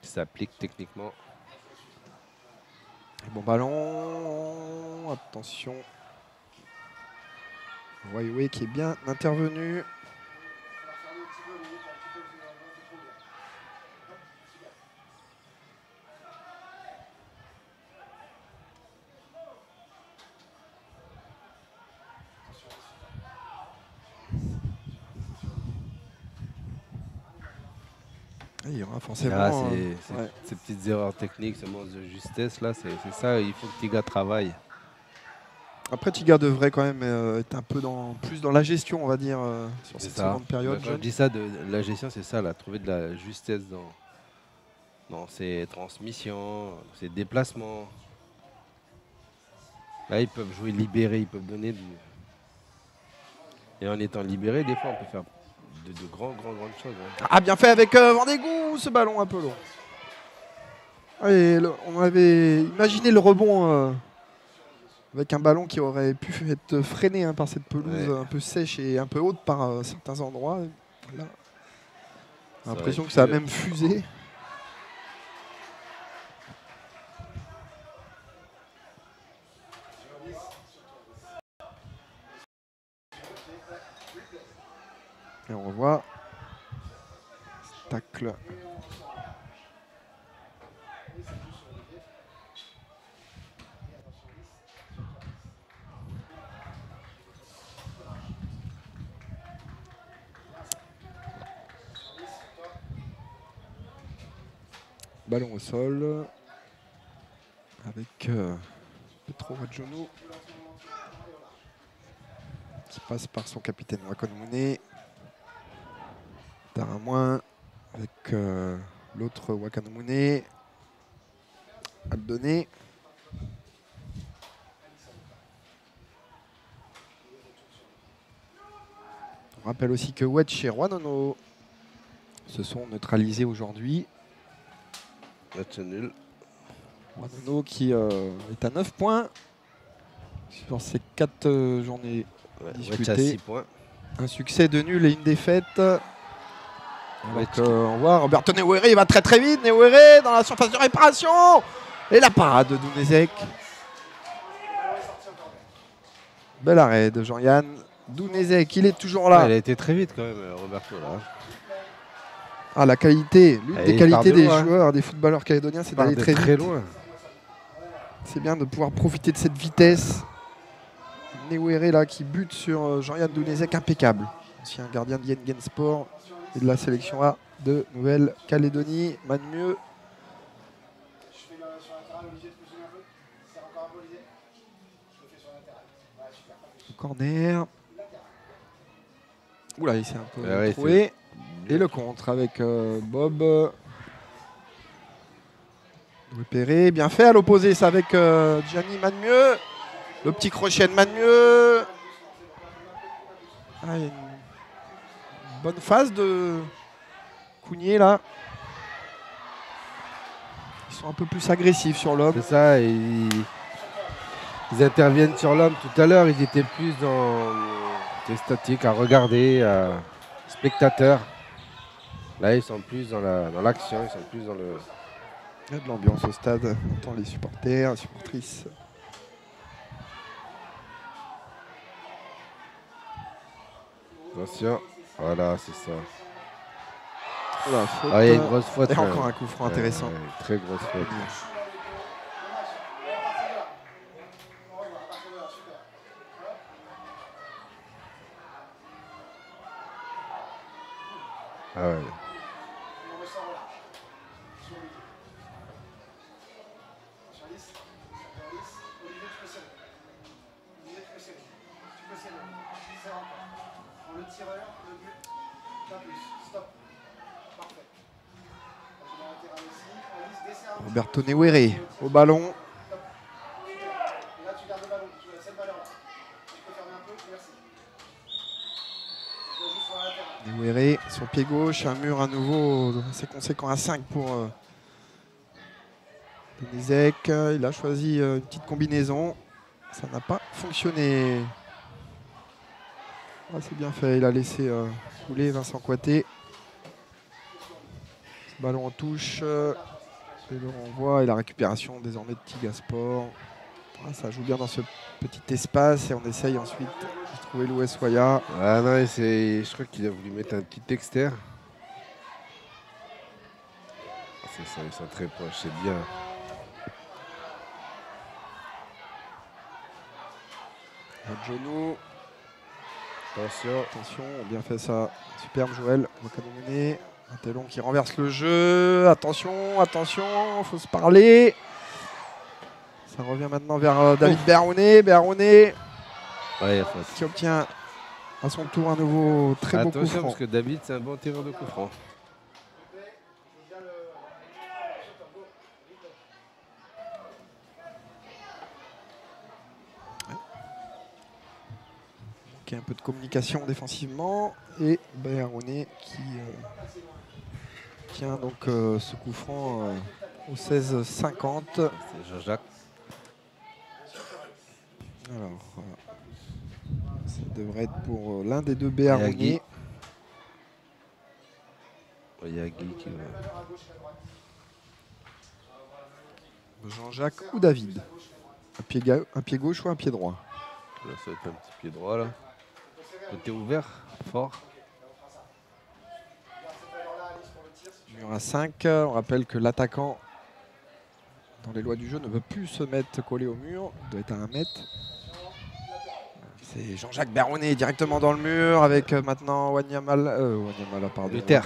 Qui s'applique techniquement. Bon ballon, attention. Waiwei qui est bien intervenu. Forcément. Ah, euh, c'est- c'est- ouais. Ces petites erreurs techniques, ce manque de justesse, là, c'est ça, il faut que tes gars travaillent. Après, Tiga devrait quand même euh, être un peu dans, plus dans la gestion, on va dire, euh, sur cette ça. seconde période. Quand je dis ça, de, de la gestion, c'est ça, là, trouver de la justesse dans, dans ses transmissions, ses déplacements. Là, ils peuvent jouer libéré, ils peuvent donner du. Et en étant libéré, des fois, on peut faire de, de grands, grands, grandes choses. hein. Ah, bien fait avec euh, Vendégou, ce ballon un peu long. Le- on avait imaginé le rebond euh, avec un ballon qui aurait pu être freiné hein, par cette pelouse Ouais. un peu sèche et un peu haute par euh, certains endroits. Là, l'impression que ça a même fusé. Et on voit ce tacle. Ballon au sol. Avec euh, Petro Radjono qui passe par son capitaine Wakonmune. D'un moins avec euh, l'autre le donner. On rappelle aussi que Wedge et Wanono se sont neutralisés aujourd'hui. Match nul. Qui euh, est à 9 points sur ces 4 journées. Ouais, Discuté. Wedge à 6 points. Un succès de nul et une défaite. Wedge que, on voit Roberto Neuere, il va très très vite. Neuere dans la surface de réparation. Et la parade de Dounezek. Bel arrêt de Jean-Yann. Dounezek, il est toujours là. Ouais, il a été très vite quand même, euh, Roberto. Là. Ah, la qualité, l'une Et des qualités des loin. joueurs, des footballeurs calédoniens, c'est d'aller très, très vite. loin. C'est bien de pouvoir profiter de cette vitesse. Neuere là qui bute sur euh, Jean-Yann Dounezek, impeccable. Ancien gardien de Yengen Sport et de la sélection A de Nouvelle-Calédonie. Man mieux. Corner. Oula, il s'est un peu Ah ouais, trouvé. Et le contre avec euh, Bob. Repéré, bien fait à l'opposé, ça avec euh, Gianni Manmieux. Le petit crochet de Manmieux. Ah, il y a une bonne phase de Cougnier là. Ils sont un peu plus agressifs sur l'homme. C'est ça, et ils, ils interviennent sur l'homme. Tout à l'heure, ils étaient plus dans des statiques à regarder, à spectateurs. Là, ils sont plus dans la- dans l'action, ils sont plus dans le. Il y a de l'ambiance au stade. On entend les supporters, les supportrices. Attention, voilà, c'est ça. Faute. Ah, il y a une grosse faute. Et encore un coup franc intéressant. Très grosse faute. Ah ouais. Roberto Neuere au ballon. Neuere, son pied gauche, un mur à nouveau assez conséquent à 5 pour euh. Il a choisi euh, une petite combinaison. Ça n'a pas fonctionné. Ah, C'est bien fait, il a laissé euh, couler Vincent Coité. Ballon en touche. euh, et le renvoi et la récupération désormais de Tigasport. Ah, ça joue bien dans ce petit espace et on essaye ensuite de trouver Louis Soya. Ah non, je crois qu'il a voulu mettre un petit externe. Ah, C'est ça, ils sont très proches, c'est bien. Jono, Attention. attention, on a bien fait ça. Superbe Joël, Wakanomene. Matelon qui renverse le jeu. Attention, attention, faut se parler. Ça revient maintenant vers euh, David Ouais, a faute. qui obtient à son tour un nouveau très beau coup Attention, franc. parce que David, c'est un bon tireur de coup franc. Qui a un peu de communication défensivement. Et Berrounet qui euh, tient donc euh, ce coup franc euh, au 16-50. C'est Jean-Jacques. Alors, ça devrait être pour l'un des deux. Béaroniers. Qui va. Jean-Jacques ou David? Un pied, un pied gauche ou un pied droit? Là, ça va être un petit pied droit, là. Côté ouvert, fort. Mur à 5. On rappelle que l'attaquant, dans les lois du jeu, ne peut plus se mettre collé au mur. Il doit être à 1 mètre. C'est Jean-Jacques Berronnet directement dans le mur avec euh, maintenant Wanyamala. Euh, Wanyamala, pardon. Luther.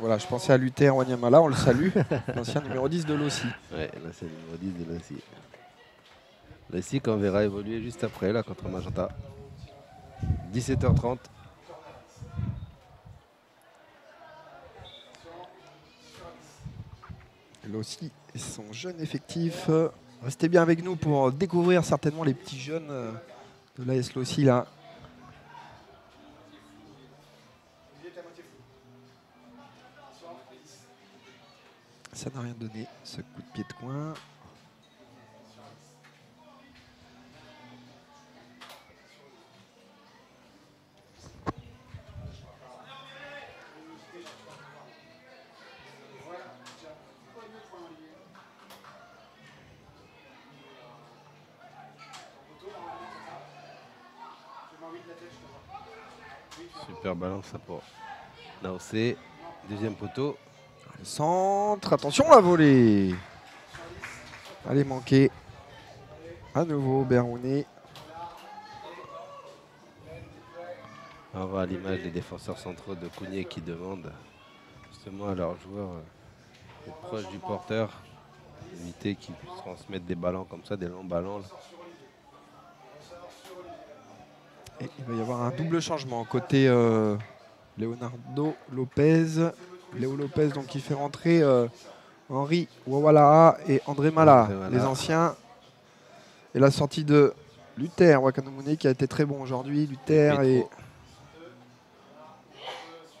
Voilà, je pensais à Luther Wanyamala, on le salue. L'ancien numéro 10 de l'OSI. Ouais, le numéro 10 de Lancy. Lancy qu'on verra évoluer juste après, là, contre Magenta. 17h30. L'OSI et son jeune effectif. Restez bien avec nous pour découvrir certainement les petits jeunes de l'AS Lossi là. Ça n'a rien donné, ce coup de pied de coin. Ballon, ça pour Naosé. Deuxième poteau. Le centre, attention la volée. Allez manquer. À nouveau Berrounet. On voit à l'image des défenseurs centraux de Cougnier qui demandent justement à leurs joueurs euh, proches du porteur, éviter qu'ils puissent transmettre des ballons comme ça, des longs ballons. là. Et il va y avoir un double changement côté euh, Leonardo Lopez. Léo Lopez donc qui fait rentrer euh, Henri Wawala et André Mala, les anciens. Et la sortie de Luther Wakanomune qui a été très bon aujourd'hui. Luther et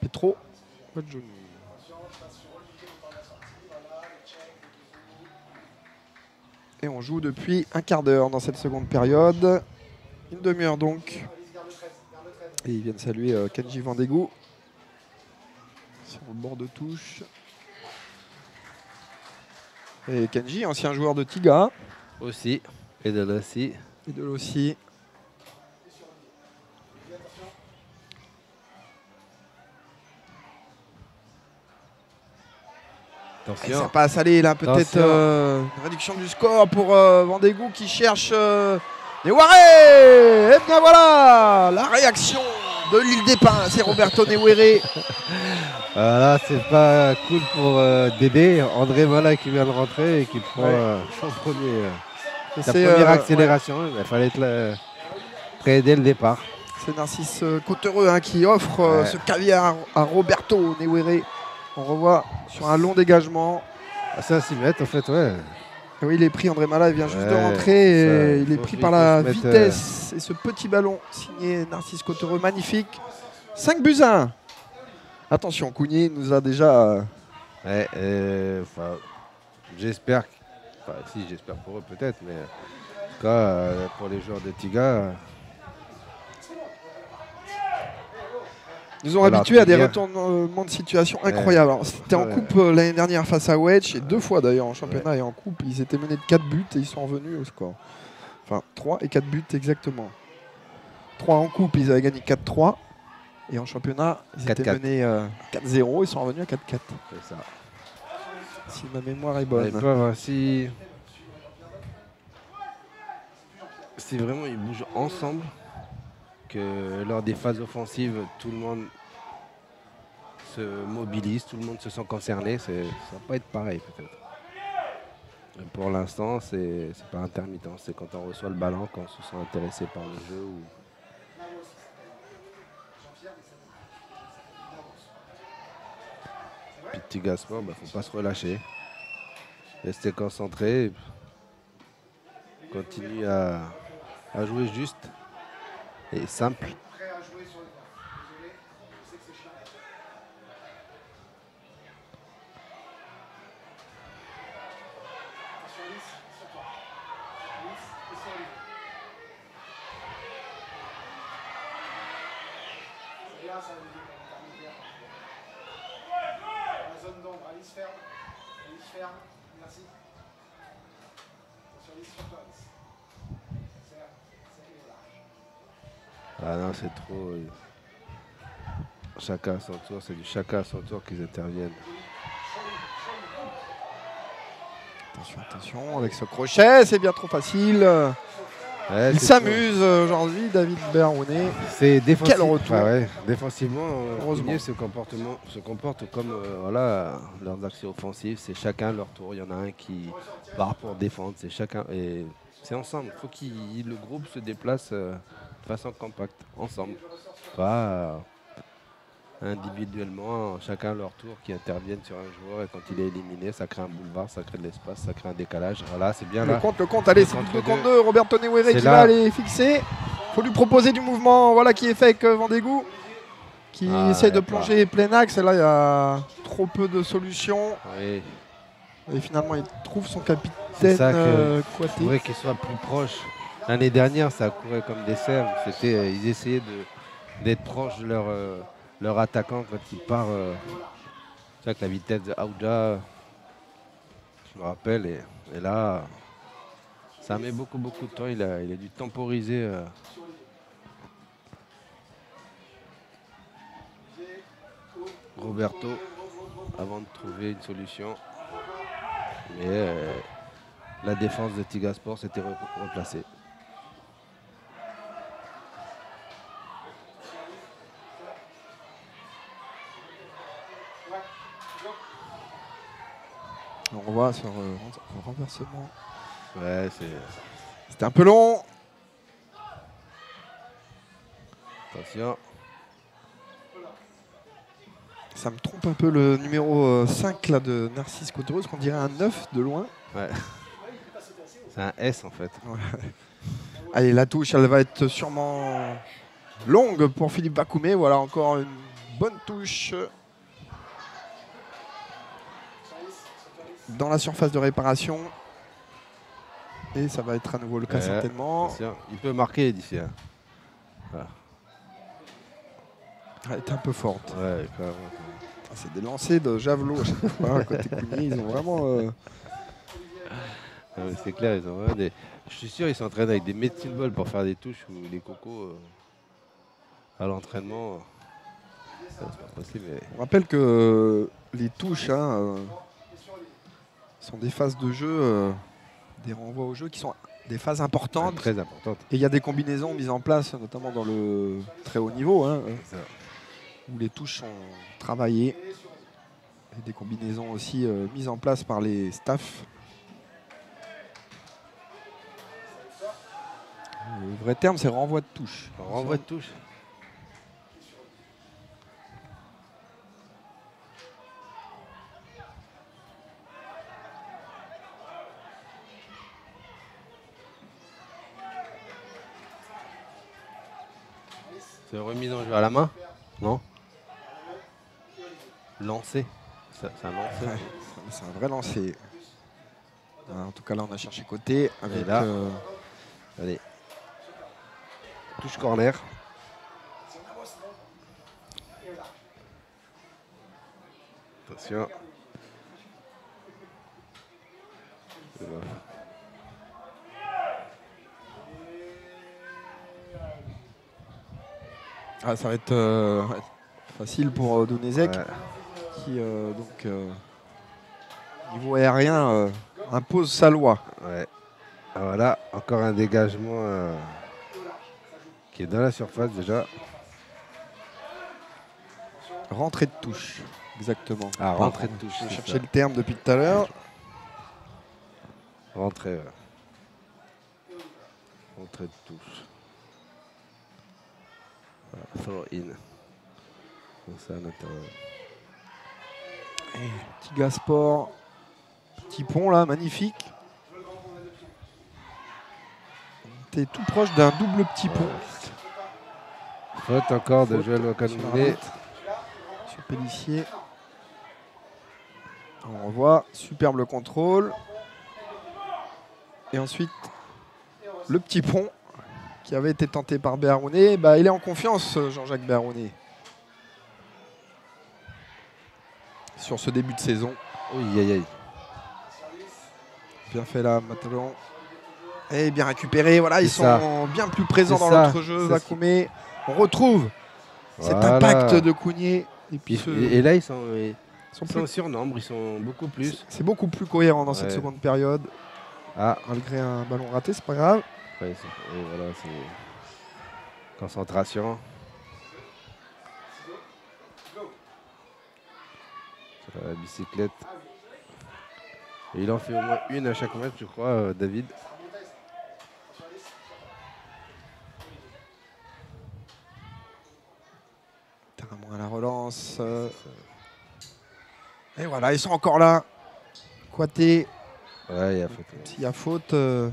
Petro. Petro. Wadjouni. Et on joue depuis un quart d'heure dans cette seconde période. Une demi-heure donc. Et ils viennent saluer euh, Kenji Vandegou. Sur le bord de touche. Et Kenji, ancien joueur de Tiga Aussi. Et de là aussi. et de l'OSI. Et Attention. ça passe, allez, là peut-être euh, réduction du score pour euh, Vendégou qui cherche euh, Neware Et bien voilà, la réaction de l'île des Pins, c'est Roberto Newere. Voilà, c'est pas cool pour euh, Dédé. André Mala qui vient de rentrer et qui prend Ouais. euh, son premier, euh, sa c'est, première euh, accélération. Il fallait être là, prêt dès le départ. ouais, c'est Narcisse euh, Cautereux hein, qui offre euh, Ouais. ce caviar à Roberto Newere. On revoit sur un long dégagement. À 5-6 mètres, en fait, ouais. Oui, il est pris, André Mala il vient juste de rentrer et il est pris par la euh, vitesse et ce petit ballon signé Narcisse Cautereux, magnifique. 5 buts à 1. Attention, Cougnier nous a déjà euh, Ouais, euh, j'espère. que- Enfin, si, j'espère pour eux peut-être, mais en tout cas, euh, pour les joueurs de Tiga, euh, nous ont Voilà, habitués à des bien. retournements de situation incroyables. C'était en coupe euh, l'année dernière face à Wedge et deux fois d'ailleurs en championnat et en coupe. Ils étaient menés de 4 buts et ils sont revenus au score. Enfin, 3 et 4 buts exactement. 3 en coupe, ils avaient gagné 4-3. Et en championnat, ils étaient 4-4. menés euh, 4-0, ils sont revenus à 4-4. c'est ça. Si ma mémoire est bonne. ils hein, si... si vraiment ils bougent ensemble, lors des phases offensives, tout le monde se mobilise, tout le monde se sent concerné. Ça va pas être pareil peut-être. Pour l'instant, c'est pas intermittent. C'est quand on reçoit le ballon, quand on se sent intéressé par le jeu. Petit Gaspard, il ne faut pas se relâcher. Rester concentré. Continue à jouer juste et simple. Chacun à son tour, c'est du chacun à son tour qu'ils interviennent. Attention, attention, avec ce crochet, c'est bien trop facile. Il s'amuse aujourd'hui, David Berounet. C'est défensivement. Défensivement, Heureusement. se, comportement, se comporte comme euh, voilà, leurs actions offensives. C'est chacun leur tour. Il y en a un qui part pour défendre. C'est chacun. Et c'est ensemble. Il faut que le groupe se déplace euh, de façon compacte, ensemble. Pas individuellement, chacun leur tour, qui interviennent sur un joueur et quand il est éliminé, ça crée un boulevard, ça crée de l'espace, ça crée un décalage. Voilà, c'est bien le là. Compte, le compte, allez, c'est le compte de Roberto Neuere qui va aller fixer. faut lui proposer du mouvement voilà, qui est fait avec euh, Vendégou, qui ah, essaie de plonger plein axe. Et là, il y a trop peu de solutions. Et finalement, il trouve son capitaine. Ça euh, qu'il soit plus proche. L'année dernière, ça courait comme des cerfs. C'était, euh, ils essayaient d'être proches de leur leur attaquant quand il part. Euh, c'est que la vitesse de Aouja, je me rappelle, et, là, ça met beaucoup beaucoup de temps. Il a, il a dû temporiser. Euh. Roberto avant de trouver une solution. Mais euh, la défense de Tigasport s'était replacée. Voit sur le euh, renversement. Ouais, C'était un peu long. Attention. Ça me trompe un peu le numéro 5 euh, là, de Narcisse Coutureuse, qu'on dirait un 9 de loin. Ouais. C'est un S en fait. Allez, la touche, elle va être sûrement longue pour Philippe Bakoumé. Voilà encore une bonne touche. Dans la surface de réparation. Et ça va être à nouveau le cas certainement. Il peut marquer d'ici. là. Elle est un peu forte. Ouais, ah, C'est des lancers de javelot côté ils ont vraiment. Euh, ah c'est clair, ils ont des. Je suis sûr, ils s'entraînent avec des médecines ball pour faire des touches ou les cocos euh, à l'entraînement. On rappelle que les touches, hein, euh, sont des phases de jeu, euh, des renvois au jeu qui sont des phases importantes. Très importantes. Et il y a des combinaisons mises en place, notamment dans le très haut niveau, hein, où les touches sont travaillées. Et des combinaisons aussi euh, mises en place par les staffs. Le vrai terme, c'est renvoi de touche. Renvoi de touche. C'est remise en jeu à la main Non Lancé C'est un lancé C'est un vrai lancé. En tout cas, là, on a cherché côté. Avec là, euh, allez. Touche corner. Attention. Ah, ça va être euh, facile pour euh, Donezek qui, euh, donc, niveau aérien, impose sa loi. Ah, voilà, encore un dégagement qui est dans la surface déjà. Rentrée de touche, exactement. Ah, rentrée de touche. Je cherchais ça. le terme depuis tout à l'heure. Rentrée. ouais. Rentrée de touche. Throw in. Ça l'intérieur. Petit Gasport. Petit pont là, magnifique. T'es tout proche d'un double petit pont. Faute encore de Joël. Sur Pellissier. On revoit, superbe le contrôle. Et ensuite, le petit pont qui avait été tenté par Béarouné. Bah, il est en confiance, Jean-Jacques Béarouné. Sur ce début de saison. Oui, aïe, aïe. Bien fait là, Matalon. Et bien récupéré. Voilà, ils ça. sont bien plus présents dans ça. notre jeu, Vakoumé. On retrouve cet impact de Cougnier. Et puis ce- Et, là, ils sont, ils sont sont plus- surnombre, ils sont beaucoup plus. c'est beaucoup plus cohérent dans cette seconde période. Ah, Malgré un ballon raté, c'est pas grave. Ouais, c'est- et voilà, c'est. Concentration. Sur la bicyclette. Et il en fait au moins une à chaque match, je crois, euh, David. Terrain à la relance. Et voilà, ils sont encore là. Quaté, Ouais, il y a faute. s'il y a faute. euh,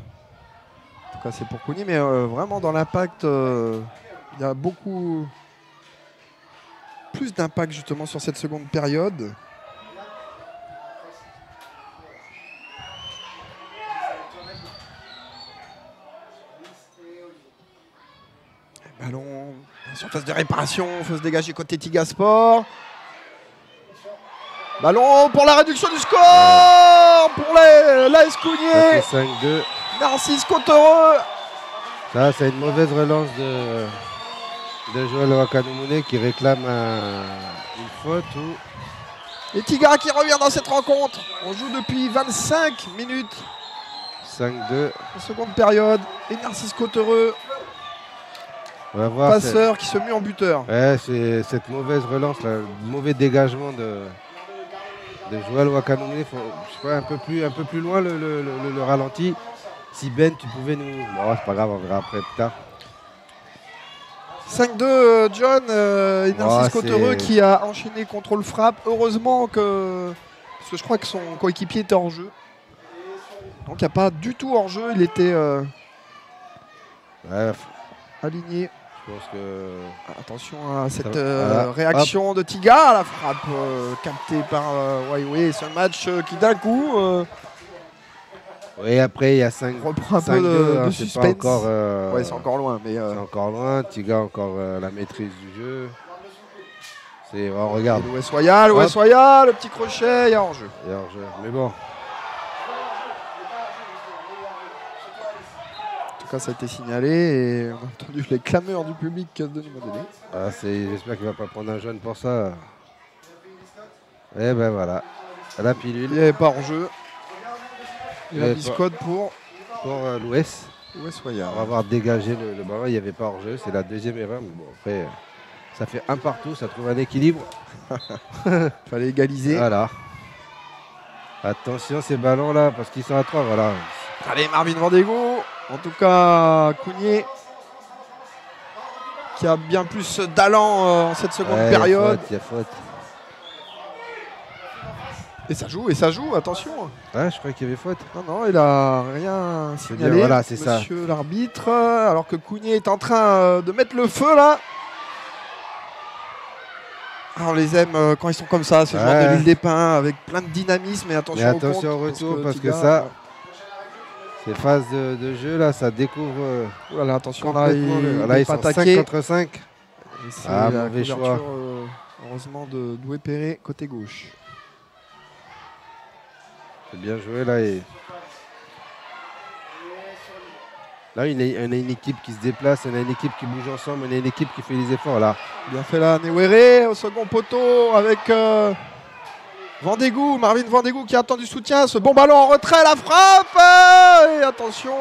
En tout cas, c'est pour Cougnier, mais euh, vraiment dans l'impact, euh, il y a beaucoup plus d'impact justement sur cette seconde période. Ballon, surface de réparation, faut se dégager côté Tigasport. Ballon pour la réduction du score pour l'AS Cougnier. fait 5-2. Narcisse Cottereux. Ça, c'est une mauvaise relance de, de Joël Wakanomune qui réclame un- une faute. Ou Et Tigara qui revient dans cette rencontre. On joue depuis 25 minutes 5-2. en seconde période. Et Narcisse Cottereux, On va voir. passeur qui se met en buteur. Ouais, c'est cette mauvaise relance, là, le mauvais dégagement de, de Joël Wakanomune. Faut, je sais pas, un peu plus, un peu plus loin le, le- le- le ralenti. Si Ben, tu pouvais nous. Bon, c'est pas grave, on verra après plus tard. 5-2, euh, John euh, Cottereux c'est- qui a enchaîné contrôle-frappe. Heureusement que. Parce que je crois que son coéquipier était hors jeu. Donc il n'y a pas du tout hors jeu. Il était euh, Ouais, f- aligné. je pense que. Attention à cette euh, réaction de Tiga, la frappe euh, captée par euh, Waiwei. C'est un match euh, qui d'un coup euh, Oui, après, il y a 5 reprend un 5 peu de, pas suspense. encore. euh, ouais, c'est encore loin, mais euh, c'est encore loin. Tiga encore euh, la maîtrise du jeu. C'est, on regarde. Wes Royal, Royal, le petit crochet, il y a hors-jeu. Il y a hors-jeu. Mais bon, En tout cas, ça a été signalé et on a entendu les clameurs du public de Modélé. ah, c'est- j'espère qu'il va pas prendre un jaune pour ça. Et ben voilà. La Il pilule n'y avait pas hors-jeu. Et la biscotte pour pour euh, l'Ouest. Royal. On va avoir dégagé le, le ballon. Il n'y avait pas hors-jeu. C'est la deuxième erreur. Mais bon, après, euh, ça fait un partout. Ça trouve un équilibre. fallait égaliser. Voilà. Attention ces ballons là parce qu'ils sont à 3. Voilà. Allez, Marvin Vandego. En tout cas, Cougnier qui a bien plus d'allant euh, en cette seconde Ouais, il y a période. faute, y a faute. Et ça joue, et ça joue, attention. Ouais, je crois qu'il y avait faute. Non, non, il a rien signalé. dire, voilà, c'est ça. Monsieur l'arbitre, euh, alors que Cougnier est en train euh, de mettre le feu là. Ah, on les aime euh, quand ils sont comme ça, ce genre Ouais. de l'île des Pins, avec plein de dynamisme. Et attention, au attention au retour parce que ça, Ces phases de, de jeu là, ça découvre euh, Oh là là, attention, là, il, il Là, ils sont 5 attaqué. contre 5. Et c'est Ah, mauvais choix. euh, heureusement de Doué Perret côté gauche. C'est bien joué là. Et... Là, on a, on a une équipe qui se déplace, on a une équipe qui bouge ensemble, on a une équipe qui fait les efforts là. Bien fait là, Newere au second poteau avec euh, Vendégou, Marvin Vendégou qui attend du soutien. Ce bon ballon en retrait, la frappe euh, Et attention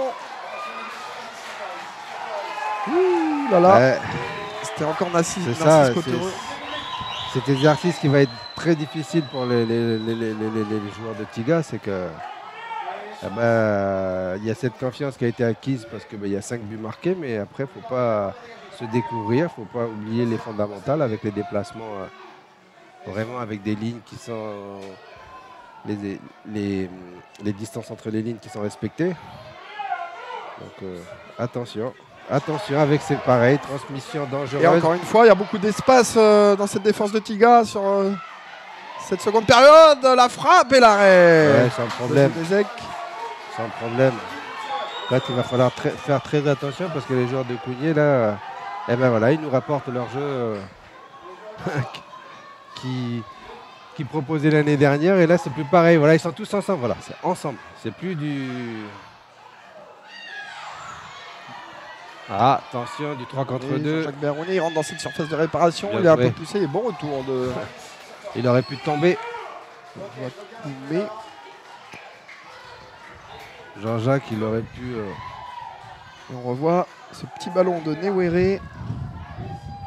Ouh là là, Ouais, c'était encore Nassis, c'est Narcisse ça. Cottereux. c'est- cet exercice qui va être très difficile pour les, joueurs de Tiga, c'est que ah bah, il y a cette confiance qui a été acquise parce qu'il y a 5 buts marqués, mais après, il ne faut pas se découvrir, il ne faut pas oublier les fondamentales avec les déplacements, euh, vraiment avec des lignes qui sont. Les distances entre les lignes qui sont respectées. Donc euh, attention, attention avec c'est pareil, transmission dangereuse. Et encore une fois, il y a beaucoup d'espace euh, dans cette défense de Tiga sur euh, cette seconde période. La frappe et l'arrêt. Ouais, sans problème. Sans problème. Là, il va falloir très- faire très attention parce que les joueurs de Cougnier, là, euh, eh ben voilà, ils nous rapportent leur jeu euh, qui, qui proposait l'année dernière. Et là, c'est plus pareil. Voilà, ils sont tous ensemble. Voilà, c'est ensemble. C'est plus du. Ah, attention, du 3 contre Et 2. Jean-Jacques Berroni, il rentre dans cette surface de réparation. Bien il est un peu poussé. Et bon retour de. Il aurait pu tomber. Mais Jean-Jacques, il aurait pu. euh, Et on revoit ce petit ballon de Newere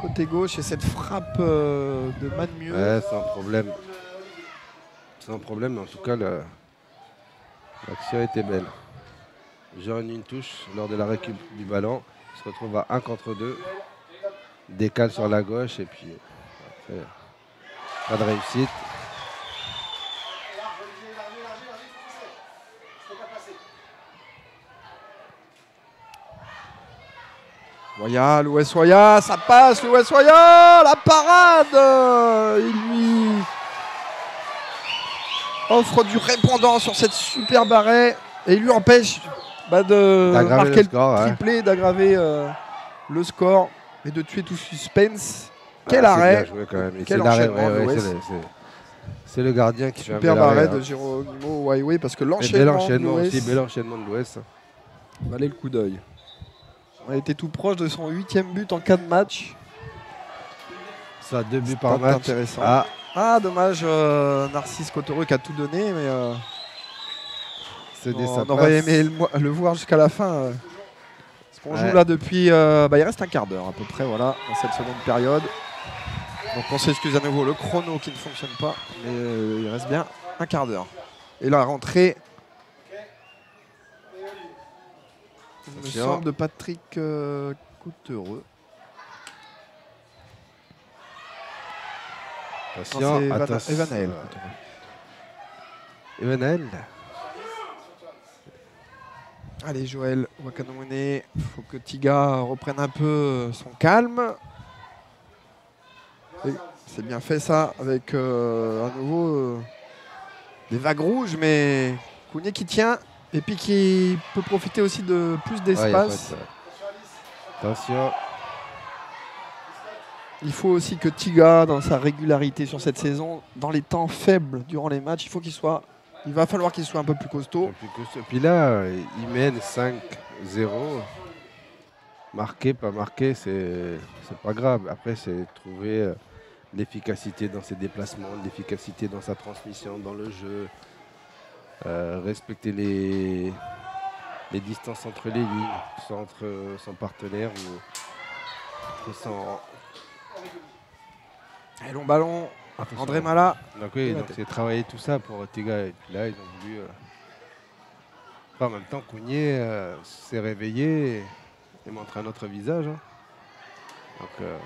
côté gauche et cette frappe euh, de Manmieux. Ouais, sans problème. Sans problème, mais en tout cas, l'action était belle. Jean une touche lors de la récup du ballon. Se retrouve à 1 contre 2. Décale sur la gauche et puis pas de réussite. Voya, l'Ouest Soya, ça passe, l'Ouest Soya, la parade Il lui offre du répondant sur cette superbe arrêt et il lui empêche bah, de D'aggraver marquer le score, ouais. triplé, d'aggraver euh, le score et de tuer tout suspense. Quel Ah, c'est arrêt Quel enchaînement ouais, de c'est le- gardien qui fait un Superbe arrêt de hein. Géronimo Waiway parce que l'enchaînement de enchaînement de l'Ouest. valait le coup d'œil. On a été tout proche de son huitième but en quatre matchs. Ça, deux buts par match. intéressant. Ah, Ah, dommage, euh, Narcisse Cotoreux qui a tout donné, mais euh, on, sa on aurait aimé le, voir jusqu'à la fin. euh. Parce qu'on Ouais. joue là depuis. euh, bah, il reste un quart d'heure à peu près, voilà, dans cette seconde période. Donc on s'excuse à nouveau le chrono qui ne fonctionne pas, mais euh, il reste bien un quart d'heure. Et la rentrée. Il me semble de Patrick euh, Coutereux. Vana- attention. Evanaël. Evanaël. Allez Joël Wakanomone, il faut que Tiga reprenne un peu son calme. C'est bien fait ça avec euh, à nouveau euh, des vagues rouges, mais Kounier qui tient et puis qui peut profiter aussi de plus Ouais, de- d'espace. Attention. il faut aussi que Tiga, dans sa régularité sur cette saison, dans les temps faibles durant les matchs, il faut qu'il soit, il va falloir qu'il soit un peu plus costaud. Et puis, là, il mène 5-0. Marqué, pas marqué, c'est pas grave. Après, c'est trouver euh, l'efficacité dans ses déplacements, l'efficacité dans sa transmission, dans le jeu. Euh, respecter les, les distances entre les lignes, entre euh, son partenaire ou. Et long ballon. André Mala. Donc oui, c'est travailler tout ça pour Tiga. Et puis là, ils ont voulu. euh, enfin, en même temps, Cougnier euh, s'est réveillé et, et montre un autre visage. hein. Donc, euh,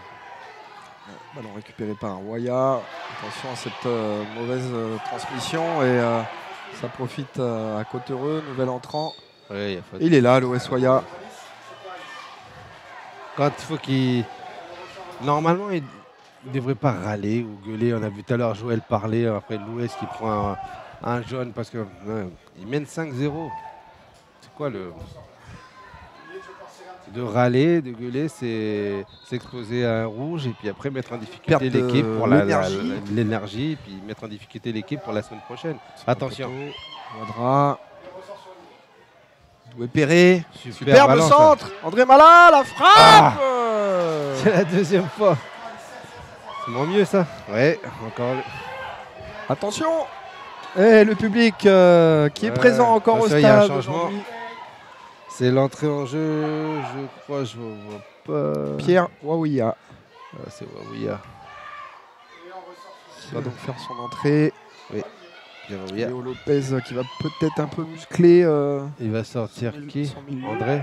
Ballon récupéré par Waya. Attention à cette euh, mauvaise euh, transmission. Et euh, ça profite euh, à Côtereux, nouvel entrant. ouais, il est là, l'OS Waya. Quand il faut qu'il. Normalement, il ne devrait pas râler ou gueuler. On a vu tout à l'heure Joël parler après l'Ouest qui prend un, un jaune parce que ouais, il mène 5-0. C'est quoi le. De râler, de gueuler, c'est s'exposer à un rouge et puis après mettre en difficulté l'équipe pour l'énergie. puis mettre en difficulté l'équipe pour la semaine prochaine. Attention. Wadra. Doué Perret. Super Superbe ça. centre. André Mala, la frappe. Ah. C'est la deuxième fois. C'est mon mieux ça. Ouais, encore. le- Attention. Et le public euh, qui est présent encore au attention, il y a un stade. C'est l'entrée en jeu, je crois, je vois pas. Pierre Wawia. Ah, c'est Wawia. va donc faire son entrée. Verrouillé. Léo Lopez euh, qui va peut-être un peu muscler. euh, Il va sortir qui. André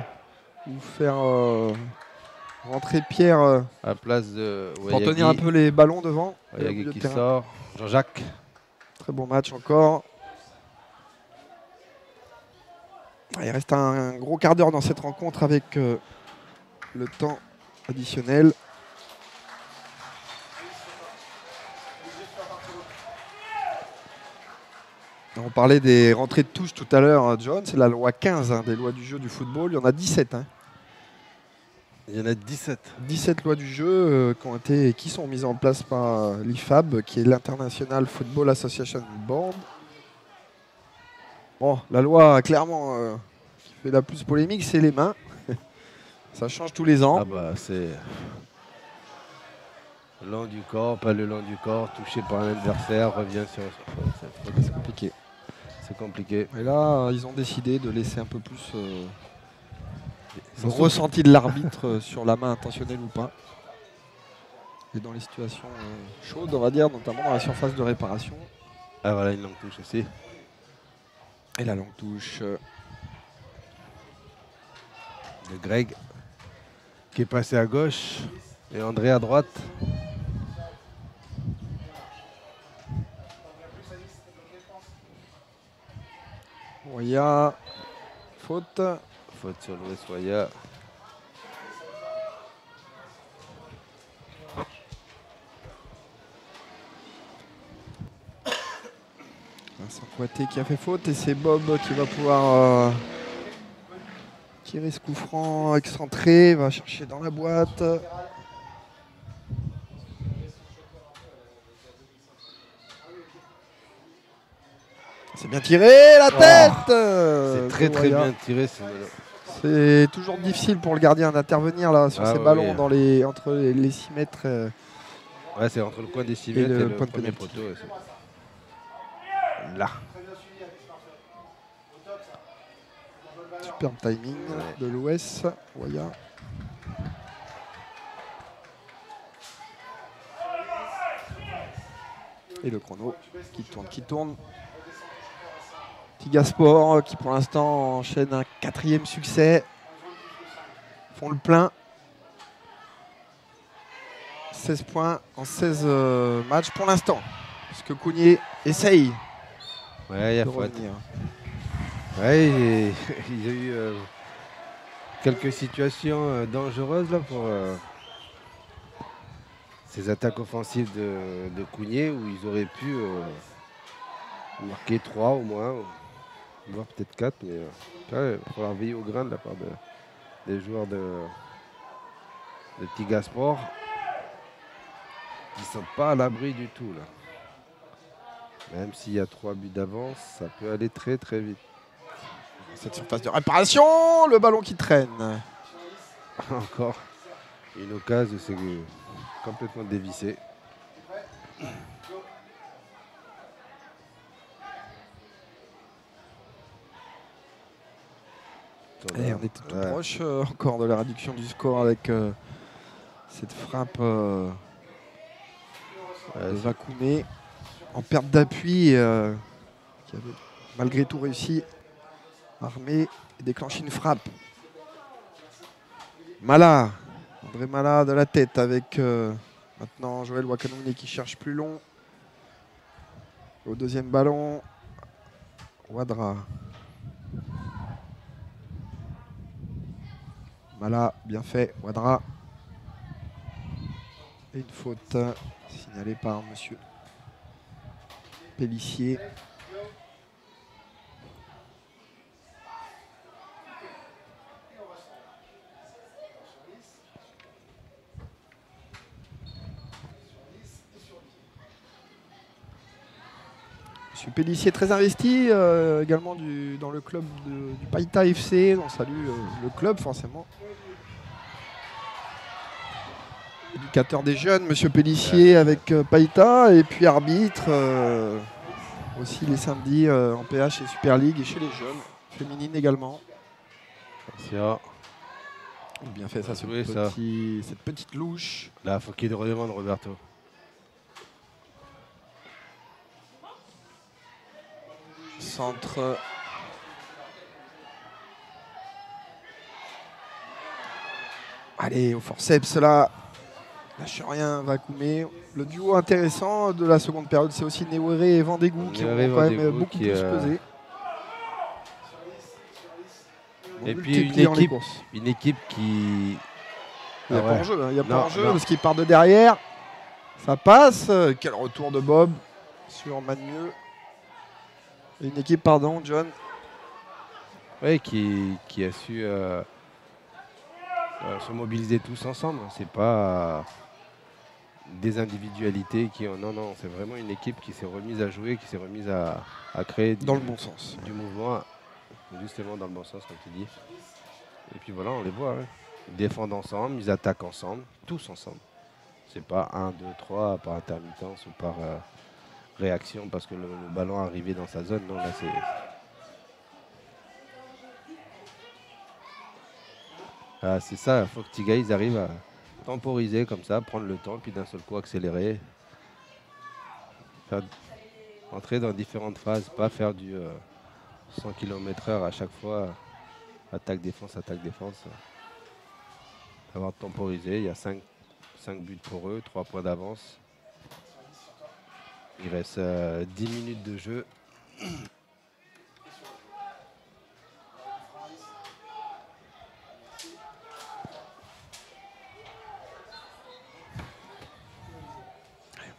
Ou faire euh, rentrer Pierre euh, à la place de pour tenir un peu les ballons devant. De qui sort. Jean-Jacques. Très bon match encore. Ah, Il reste un gros quart d'heure dans cette rencontre avec euh, le temps additionnel. On parlait des rentrées de touche tout à l'heure, hein, John. C'est la loi 15 hein, des lois du jeu du football. Il y en a 17. hein. Il y en a 17. 17 lois du jeu euh, qui, ont été, qui sont mises en place par euh, l'IFAB, qui est l'International Football Association Board. Bon, la loi, clairement, euh, qui fait la plus polémique, c'est les mains. Ça change tous les ans. Ah bah c'est le long du corps, pas le long du corps, touché par un adversaire, revient sur. C'est compliqué. C'est compliqué. Et là, ils ont décidé de laisser un peu plus euh, le ressenti de l'arbitre euh, sur la main intentionnelle ou pas. Et dans les situations euh, chaudes, on va dire, notamment dans la surface de réparation. Ah voilà une longue touche aussi. Et la longue touche. euh, De Greg qui est passé à gauche et André à droite. Roya, faute. Faute sur Louis Soya. Vincent Coité qui a fait faute et c'est Bob qui va pouvoir euh, tirer ce coup franc excentré, va chercher dans la boîte. C'est bien tiré, la tête euh, C'est très très bien tiré. C'est toujours difficile pour le gardien d'intervenir là sur Ah ces ballons dans les, entre les, les 6 mètres. euh, Ouais, c'est entre le coin des 6 mètres et le le, point premier poteau. Là. Superbe timing de l'Ouest. Roya. Et le chrono qui tourne, qui tourne. Tigasport euh, qui pour l'instant enchaîne un quatrième succès. Font le plein. 16 points en 16 euh, matchs pour l'instant. Puisque Cougnier essaye Ouais, il y a faute. Ouais, il y a eu euh, quelques situations euh, dangereuses là pour ces attaques offensives de, de Cougnier où ils auraient pu marquer 3 au moins, voire peut-être 4, mais euh, ouais, il va falloir veiller au grain de la part de- des joueurs de, de Tigasport qui sont pas à l'abri du tout là. Même s'il y a 3 buts d'avance, ça peut aller très très vite. Cette surface de réparation, le ballon qui traîne. Encore une occasion, c'est complètement dévissé. Proche euh, encore de la réduction du score avec euh, cette frappe euh, Vakoumé en perte d'appui euh, qui avait malgré tout réussi à armer et déclencher une frappe. Mala, André Mala de la tête avec euh, maintenant Joël Wakanoune qui cherche plus long. Au deuxième ballon, Wadra. Mala, bien fait, Wadra. Et une faute signalée par Monsieur Pellissier. Pellissier très investi euh, également du- dans le club de- du Païta FC. On salue euh, le club forcément. Éducateur des jeunes, Monsieur Pellissier avec euh, Païta et puis arbitre aussi les samedis en PH et Super League et chez les jeunes, féminines également. Attention. Bien fait ça, ce Oui, ça. petit- cette petite louche. Là, faut qu'il redemande Roberto. Centre. Allez, au forceps là. Lâche rien, Vakoumé. Le duo intéressant de la seconde période, c'est aussi Newere et Vendégou qui ont quand même beaucoup plus euh, pesé. Et puis une équipe, une équipe qui. Il n'y a Ah pas ouais. en jeu, hein, il y a pas en jeu non. parce qu'il part de derrière. Ça passe. Quel retour de Bob sur Magneux. Une équipe, pardon, John. Ouais, qui, qui a su euh, euh, se mobiliser tous ensemble. C'est pas euh, des individualités qui ont. Non, non, c'est vraiment une équipe qui s'est remise à jouer, qui s'est remise à, à créer du, Dans le bon sens. du mouvement, justement dans le bon sens, comme tu dis. Et puis voilà, on les voit. hein. Ils défendent ensemble, ils attaquent ensemble, tous ensemble. C'est pas 1, 2, 3 par intermittence ou par euh, réaction parce que le, le ballon arrivé dans sa zone. Non, là, c'est. Ah, c'est ça, il faut que Tiga, ils arrivent à temporiser comme ça, prendre le temps, puis d'un seul coup accélérer. Entrer dans différentes phases, pas faire du euh, 100 km/h à chaque fois, attaque, défense, attaque, défense. Avoir temporisé, il y a 5, buts pour eux, 3 points d'avance. Il reste euh, 10 minutes de jeu. On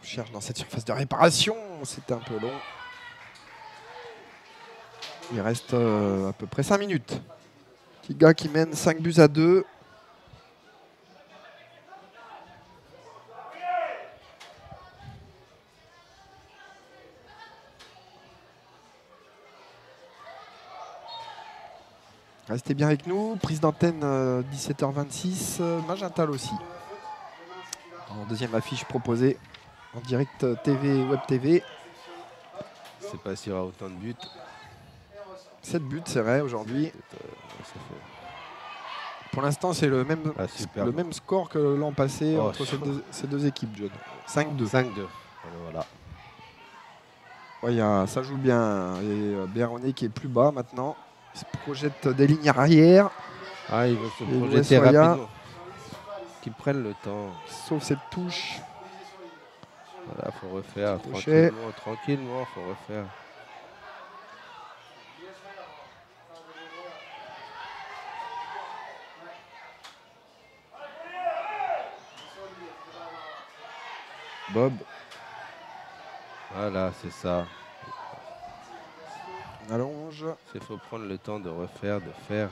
cherche dans cette surface de réparation. C'était un peu long. Il reste euh, à peu près 5 minutes. Tiga qui mène 5 buts à 2. Restez bien avec nous. Prise d'antenne euh, 17h26. euh, Magental aussi. En deuxième affiche proposée en direct euh, TV, Web TV. Je sais pas s'il y aura autant de buts. 7 buts, c'est vrai, aujourd'hui. Euh, Pour l'instant, c'est le même, Ah, le même score que l'an passé Oh, entre ces deux, ces deux équipes, John. 5-2. 5-2. Voilà. Ouais, il y a- ça joue bien. Et euh, Béarnais qui est plus bas maintenant. Il se projette des lignes arrière, Ah, ils veulent se Et projeter rapidement. Qu'ils prennent le temps. sauf cette touche. Voilà, faut refaire tranquillement, tranquillement, faut refaire. Bob, Voilà, c'est ça. On allonge. Il faut prendre le temps de refaire, de faire.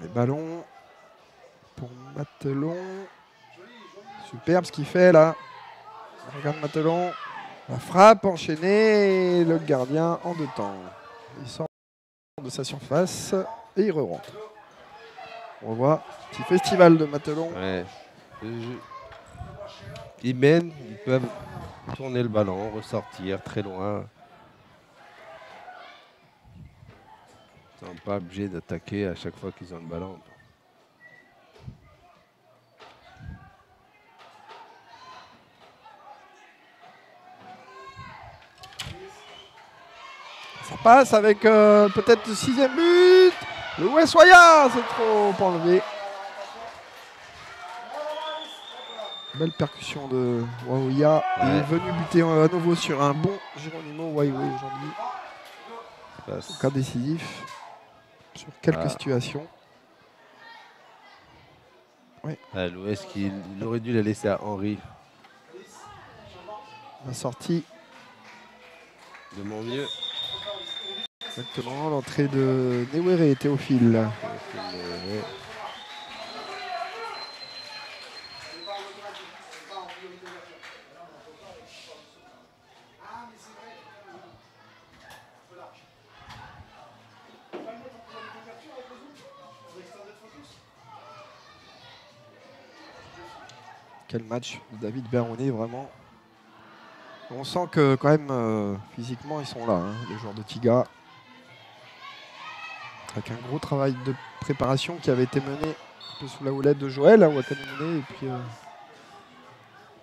Les ballons pour Matelon. Superbe ce qu'il fait là. Regarde Matelon. La frappe enchaînée. et Le gardien en deux temps. Il sort de sa surface et il re-rentre. On voit petit festival de Matelon. Ouais. Ils mènent, ils peuvent tourner le ballon, ressortir très loin. Ils sont pas obligés d'attaquer à chaque fois qu'ils ont le ballon. Ça passe avec euh, peut-être le sixième but. Le Wessoya, c'est trop enlevé. Belle percussion de Waouya. Il est venu buter euh, à nouveau sur un bon Geronimo Waiwe aujourd'hui. Cas décisif. Sur quelques Ah. situations. Ah, L'Ouest, qui- il aurait dû la laisser à Henri. La sortie. De mon mieux. Exactement. L'entrée de Newere et Théophile. Quel match David Berronet, vraiment. On sent que quand même euh, physiquement ils sont là, hein, les joueurs de Tiga. Avec un gros travail de préparation qui avait été mené un peu sous la houlette de Joël Wakanine et puis euh,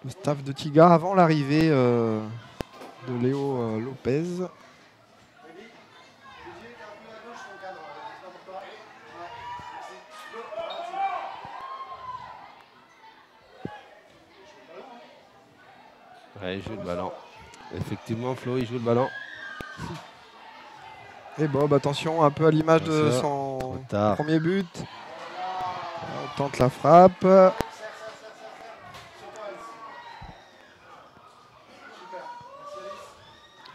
le staff de Tiga avant l'arrivée euh, de Léo Lopez. Il joue le ballon. Effectivement, Flo, il joue le ballon. Et Bob, attention, un peu à l'image de son premier but. On tente la frappe.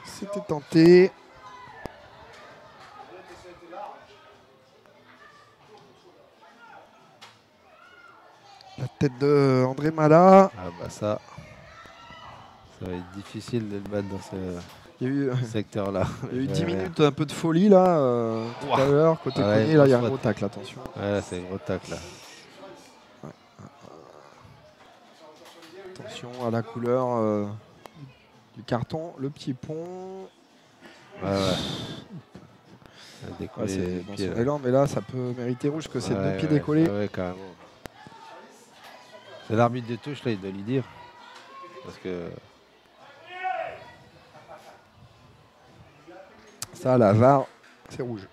C'était tenté. La tête de André Mala. Ah bah ça, ça va être difficile de le battre dans ce Il y a eu, secteur-là. il y a eu Ouais, 10 ouais. minutes un peu de folie là, euh, tout à l'heure, côté Ah ouais, Cognier, là il y a un gros tacle, attention. Ouais, là, c'est un gros tac là. Attention à la couleur euh, du carton, le petit pont. Ouais, ouais. C'est son élan, mais là ça peut mériter rouge que c'est deux pieds décollés. C'est l'arbitre de touche, là, il doit lui dire. Parce que. Ça, la VAR, c'est rouge.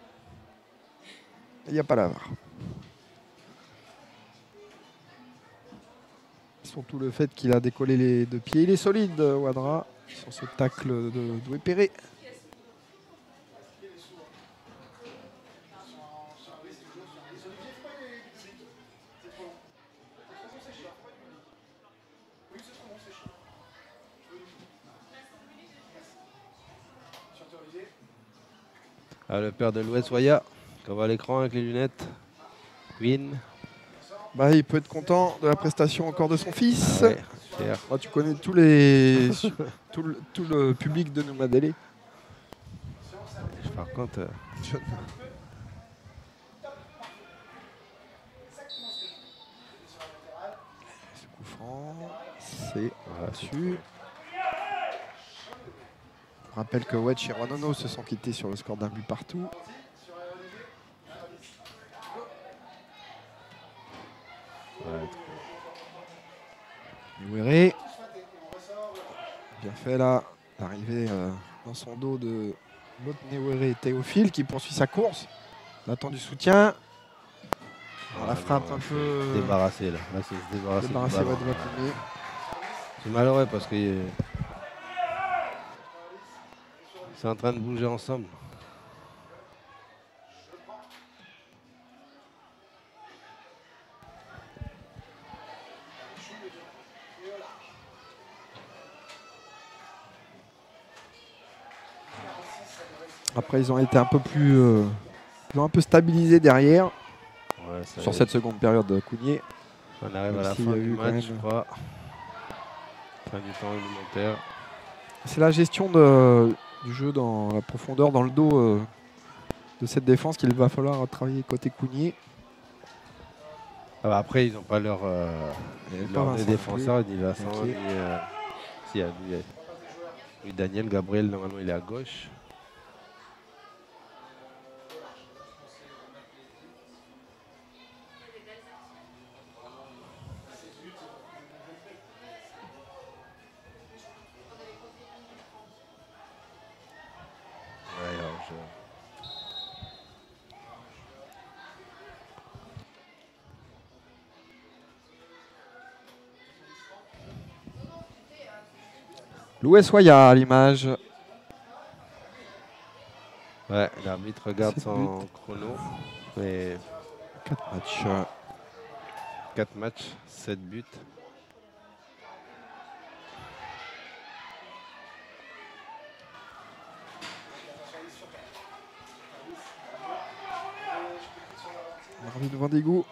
Il n'y a pas la VAR. Surtout le fait qu'il a décollé les deux pieds. Il est solide, Wadra, sur ce tacle de Doué Perret. Ah, le père de l'Ouest, Waya, qu'on voit à l'écran avec les lunettes. Queen. Bah, il peut être content de la prestation encore de son fils. Ah ouais. Bah, tu connais tous les, tout, le, tout le public de Noumadélé. Par contre, euh, Ce coup franc, c'est c'est-. Je rappelle que Wedge et Roanono se sont quittés sur le score d'un but partout. ouais. Bien fait là. L'arrivée euh, dans son dos de Néouéré Théophile qui poursuit sa course. Il attend du soutien. Alors, la Ah, frappe un peu Débarrassé là. Là, c'est de Vacounier. C'est malheureux parce que euh, c'est en train de bouger ensemble. Après, ils ont été un peu plus. euh, ils ont un peu stabilisé derrière Ouais, ça y sur cette seconde période de Cougnier. On arrive Même à la fin du match, je crois. Fin du temps élémentaire. C'est la gestion de- du jeu dans la profondeur, dans le dos euh, de cette défense qu'il va falloir travailler côté Cougnier. Ah bah après, ils n'ont pas leur, euh, pas défenseurs, ni Vincent, ni, euh, si, il y a lui, lui, Daniel, Gabriel, normalement il est à gauche. Louis Soya à l'image. Ouais, l'arbitre regarde son chrono. Mais 4 matchs. 4 matchs, 7 buts. Marvin Vendégou.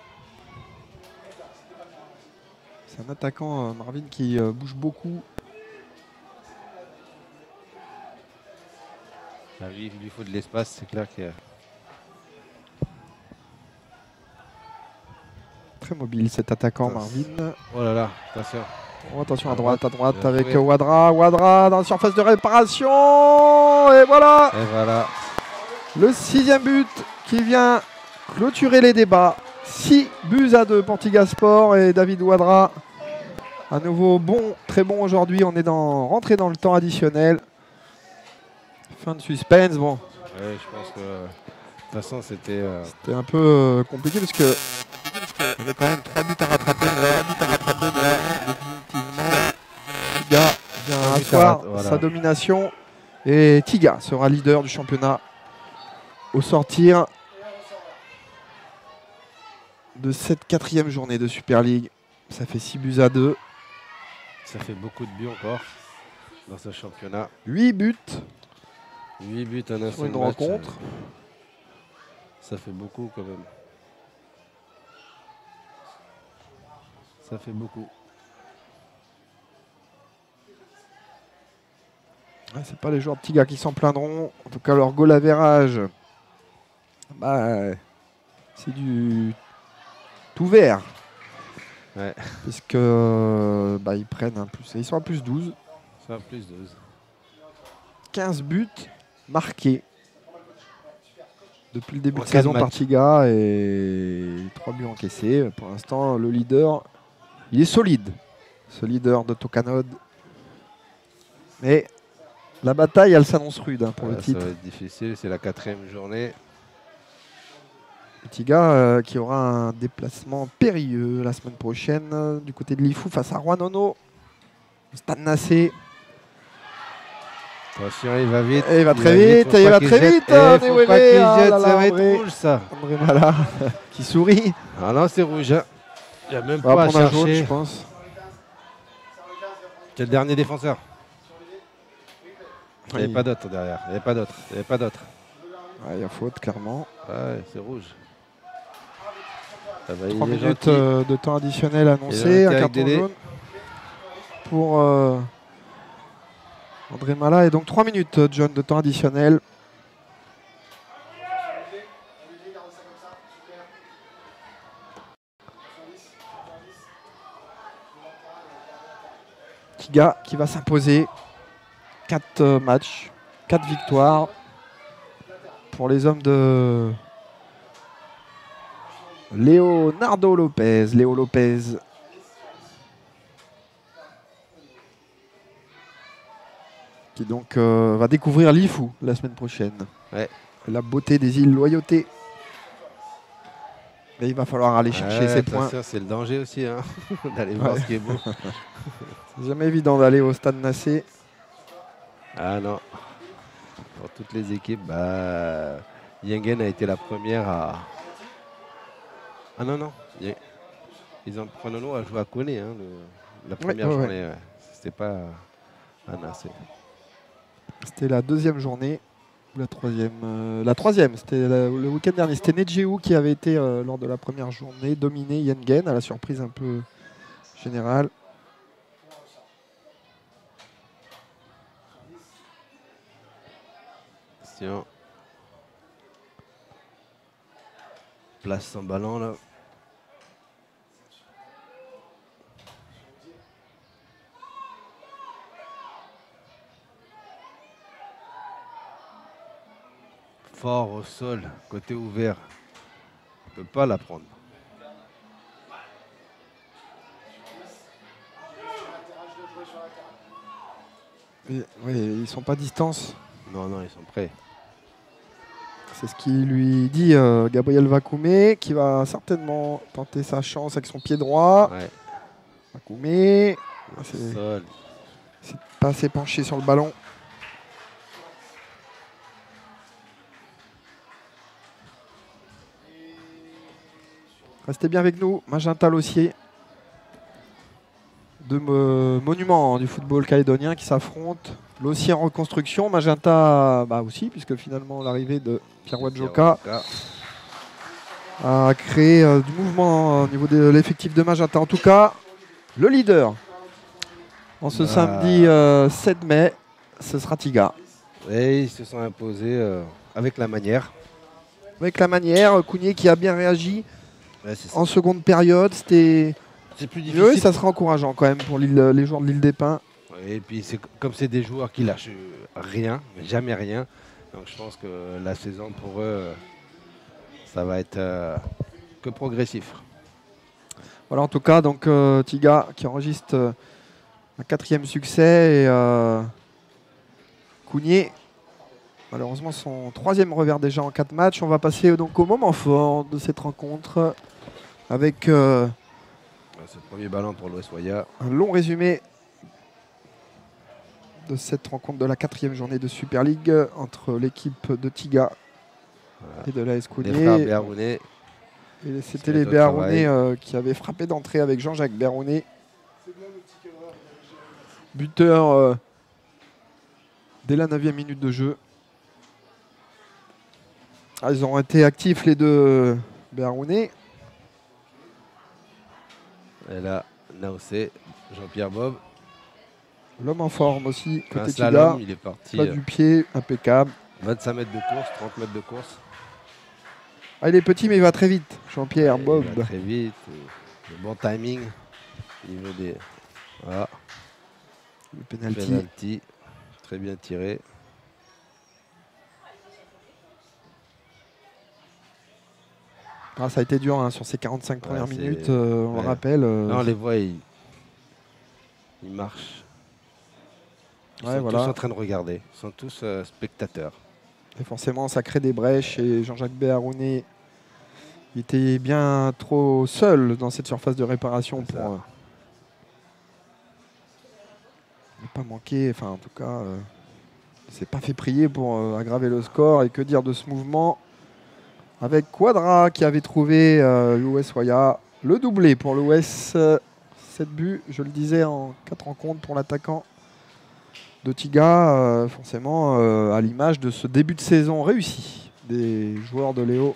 C'est un attaquant, euh, Marvin, qui euh, bouge beaucoup. Ah il lui faut de l'espace, c'est clair que. Très mobile cet attaquant, Marvin. Oh là là, attention. Oh, attention à À droite, à droite Bien avec Wadra. Wadra dans la surface de réparation. Et voilà Et voilà. le sixième but qui vient clôturer les débats. 6 buts à 2 pour Tigasport et David Wadra À nouveau bon, très bon aujourd'hui. On est dans rentré dans le temps additionnel. Fin de suspense. Bon, Ouais, je pense que de toute façon c'était. euh, c'était un peu euh, compliqué parce que il y avait quand même trois buts à rattraper. trois buts à rattraper, mais définitivement, Tiga vient asseoir voilà. sa domination et Tiga sera leader du championnat au sortir de cette quatrième journée de Super League. Ça fait 6 buts à 2. ça fait beaucoup de buts encore dans ce championnat. 8 buts 8 buts sur seul une match, rencontre. euh, Ça fait beaucoup quand même. Ça fait beaucoup. Ouais, c'est pas les joueurs petits gars qui s'en plaindront. En tout cas, leur goal average, bah, c'est du tout vert. Ouais. Puisque bah, ils prennent un plus. Ils sont à plus 12. Ça plus 12. 15 buts marqués depuis le début de saison par Tiga et 3 buts encaissés. Pour l'instant, le leader, il est solide, ce leader de Tokanod. Mais la bataille, elle s'annonce rude hein, pour le ça titre. va être difficile, c'est la quatrième journée. Gars euh, qui aura un déplacement périlleux la semaine prochaine euh, du côté de Lifou face à Stade Nassé. Attention, il va vite. Et il va très vite, il va très jette. vite, Eh, hein, faut André pas qu'il Weber, ah jette, là ça là, va être rouge ça. André Mala qui sourit. Ah non, c'est rouge. hein. Il n'y a même On pas à jaune, chercher. je pense. C'est le dernier défenseur? Il n'y avait pas d'autre derrière. Il n'y avait pas d'autre. Il n'y avait pas d'autre. Ouais, Il y a faute, clairement. Ouais, c'est rouge. Ça va, il 3 est minutes euh, de temps additionnel annoncé. Un carton jaune pour euh, André Mala. Et donc 3 minutes, euh, John, de temps additionnel. Tiga qui va s'imposer. 4 matchs, 4 victoires pour les hommes de Leonardo Lopez. Qui donc euh, va découvrir l'IFU la semaine prochaine. Ouais. La beauté des îles Loyauté. Mais il va falloir aller chercher Ouais, ses points. C'est le danger aussi, hein, d'aller voir ce qui est beau. C'est jamais évident d'aller au stade Nassé. Ah non. Pour toutes les équipes, bah, Yengen a été la première à. Ah non, non. Ils ont Pronono à jouer à Kone, hein, le- la première journée. C'était pas. Non, c'est. C'était la deuxième journée. Ou la troisième euh, La troisième, c'était le week-end dernier. C'était Nejeu qui avait été, euh, lors de la première journée, dominé Yengen à la surprise un peu générale. Attention. Place sans ballon là. Fort au sol, côté ouvert. On peut pas la prendre. Oui, ils sont pas à distance. Non, non, ils sont prêts. C'est ce qu'il lui dit euh, Gabriel Vakoumé, qui va certainement tenter sa chance avec son pied droit. Ouais, Vakoumé, c'est pas assez penché sur le ballon. Restez bien avec nous, Magenta Lossier. Deux mo- monuments du football calédonien qui s'affrontent. Lossier en reconstruction, Magenta bah aussi, puisque finalement l'arrivée de Pierre Wadjoka a créé euh, du mouvement au niveau de l'effectif de Magenta. En tout cas, le leader en ce Bah. samedi euh, 7 mai, ce sera Tiga. Et ils se sont imposés euh, avec la manière. Avec la manière, Cougnier qui a bien réagi Ouais, c'est ça. en seconde période, c'était C'est plus Oui, difficile. ça sera encourageant quand même pour l'île- les joueurs de l'île des Pins. Et puis c'est comme c'est des joueurs qui lâchent rien, jamais rien. Donc je pense que la saison pour eux, euh, ça va être euh, que progressif. Voilà, en tout cas, donc euh, Tiga qui enregistre euh, un quatrième succès et euh, malheureusement son troisième revers déjà en quatre matchs. On va passer donc au moment fort de cette rencontre avec euh, le premier ballon pour l'Ouest Waya. un long résumé de cette rencontre de la quatrième journée de Super League entre l'équipe de Tiga Voilà. et de. Béaronnais. Et C'était les travail. euh, qui avaient frappé d'entrée avec Jean-Jacques Béaronnais. Buteur euh, dès la 9 minute de jeu. Ah, ils ont été actifs les deux Béaronnais. Et là, Naocé, Jean-Pierre Bob. L'homme en forme aussi, côté slalom, il est parti. Pas euh, du pied, impeccable. 25 mètres de course, 30 mètres de course. Ah, il est petit mais il va très vite, Jean-Pierre Bob. il va très vite. euh, Le bon timing. Au niveau des. Voilà. Le penalty. Penalty. Très bien tiré. Ah, ça a été dur hein, sur ces 45 premières c'est- minutes, euh, on ouais. le rappelle. euh, Là, on les voit, ils, ils marchent. Ils Ouais, sont voilà. tous en train de regarder. Ils sont tous euh, spectateurs. Et forcément, ça crée des brèches. Et Jean-Jacques il était bien trop seul dans cette surface de réparation C'est pour ne pas manquer. Enfin, en tout cas, s'est pas fait prier pour aggraver le score. Et que dire de ce mouvement? Avec Quadra qui avait trouvé euh, l'OS Waya le doublé pour l'OS. 7 buts, je le disais, en 4 rencontres pour l'attaquant de Tiga, euh, forcément euh, à l'image de ce début de saison réussi des joueurs de Léo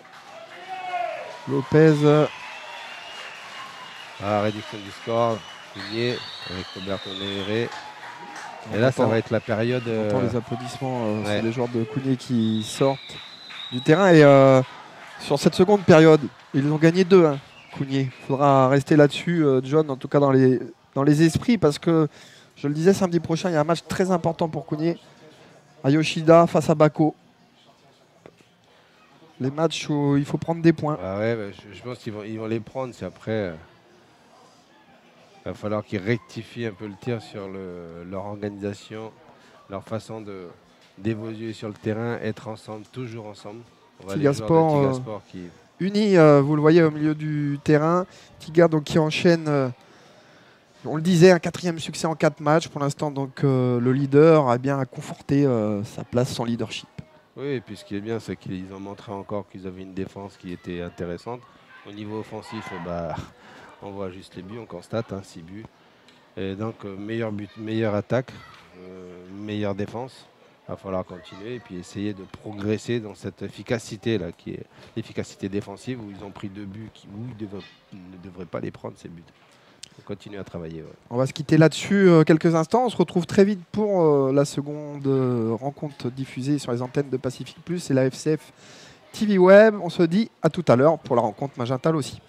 Lopez. euh, Ah, réduction du score. Signé avec Roberto on Et là, ça va être la période. on entend euh, les applaudissements, euh, ouais. c'est les joueurs de Cougnier qui sortent du terrain. Et euh, sur cette seconde période, ils ont gagné 2-1, Cougnier. Il faudra rester là-dessus, euh, John, en tout cas dans les, esprits, parce que, je le disais, samedi prochain, il y a un match très important pour Cougnier à Yoshida face à Bako. Les matchs où il faut prendre des points. Ah ouais, bah, je, pense qu'ils vont, les prendre. C'est après. euh, va falloir qu'ils rectifient un peu le tir sur le- leur organisation, leur façon de d'évoluer sur le terrain, être ensemble, toujours ensemble. Tigasport, euh, Tigasport qui. Uni, euh, vous le voyez au milieu du terrain. Tiga donc, qui enchaîne, euh, on le disait, un quatrième succès en quatre matchs. Pour l'instant, donc euh, le leader a bien conforté euh, sa place, son leadership. Oui, et puis ce qui est bien, c'est qu'ils ont montré encore qu'ils avaient une défense qui était intéressante. Au niveau offensif, euh, bah, on voit juste les buts, on constate, 6 buts. Et donc, euh, meilleur but, meilleure attaque, euh, meilleure défense. Va falloir continuer et puis essayer de progresser dans cette efficacité là, qui est l'efficacité défensive où ils ont pris deux buts qui, ne devraient pas les prendre ces buts. On continue à travailler. On va se quitter là-dessus euh, quelques instants. On se retrouve très vite pour euh, la seconde euh, rencontre diffusée sur les antennes de Pacific Plus et la FCF TV Web. On se dit à tout à l'heure pour la rencontre Magenta aussi.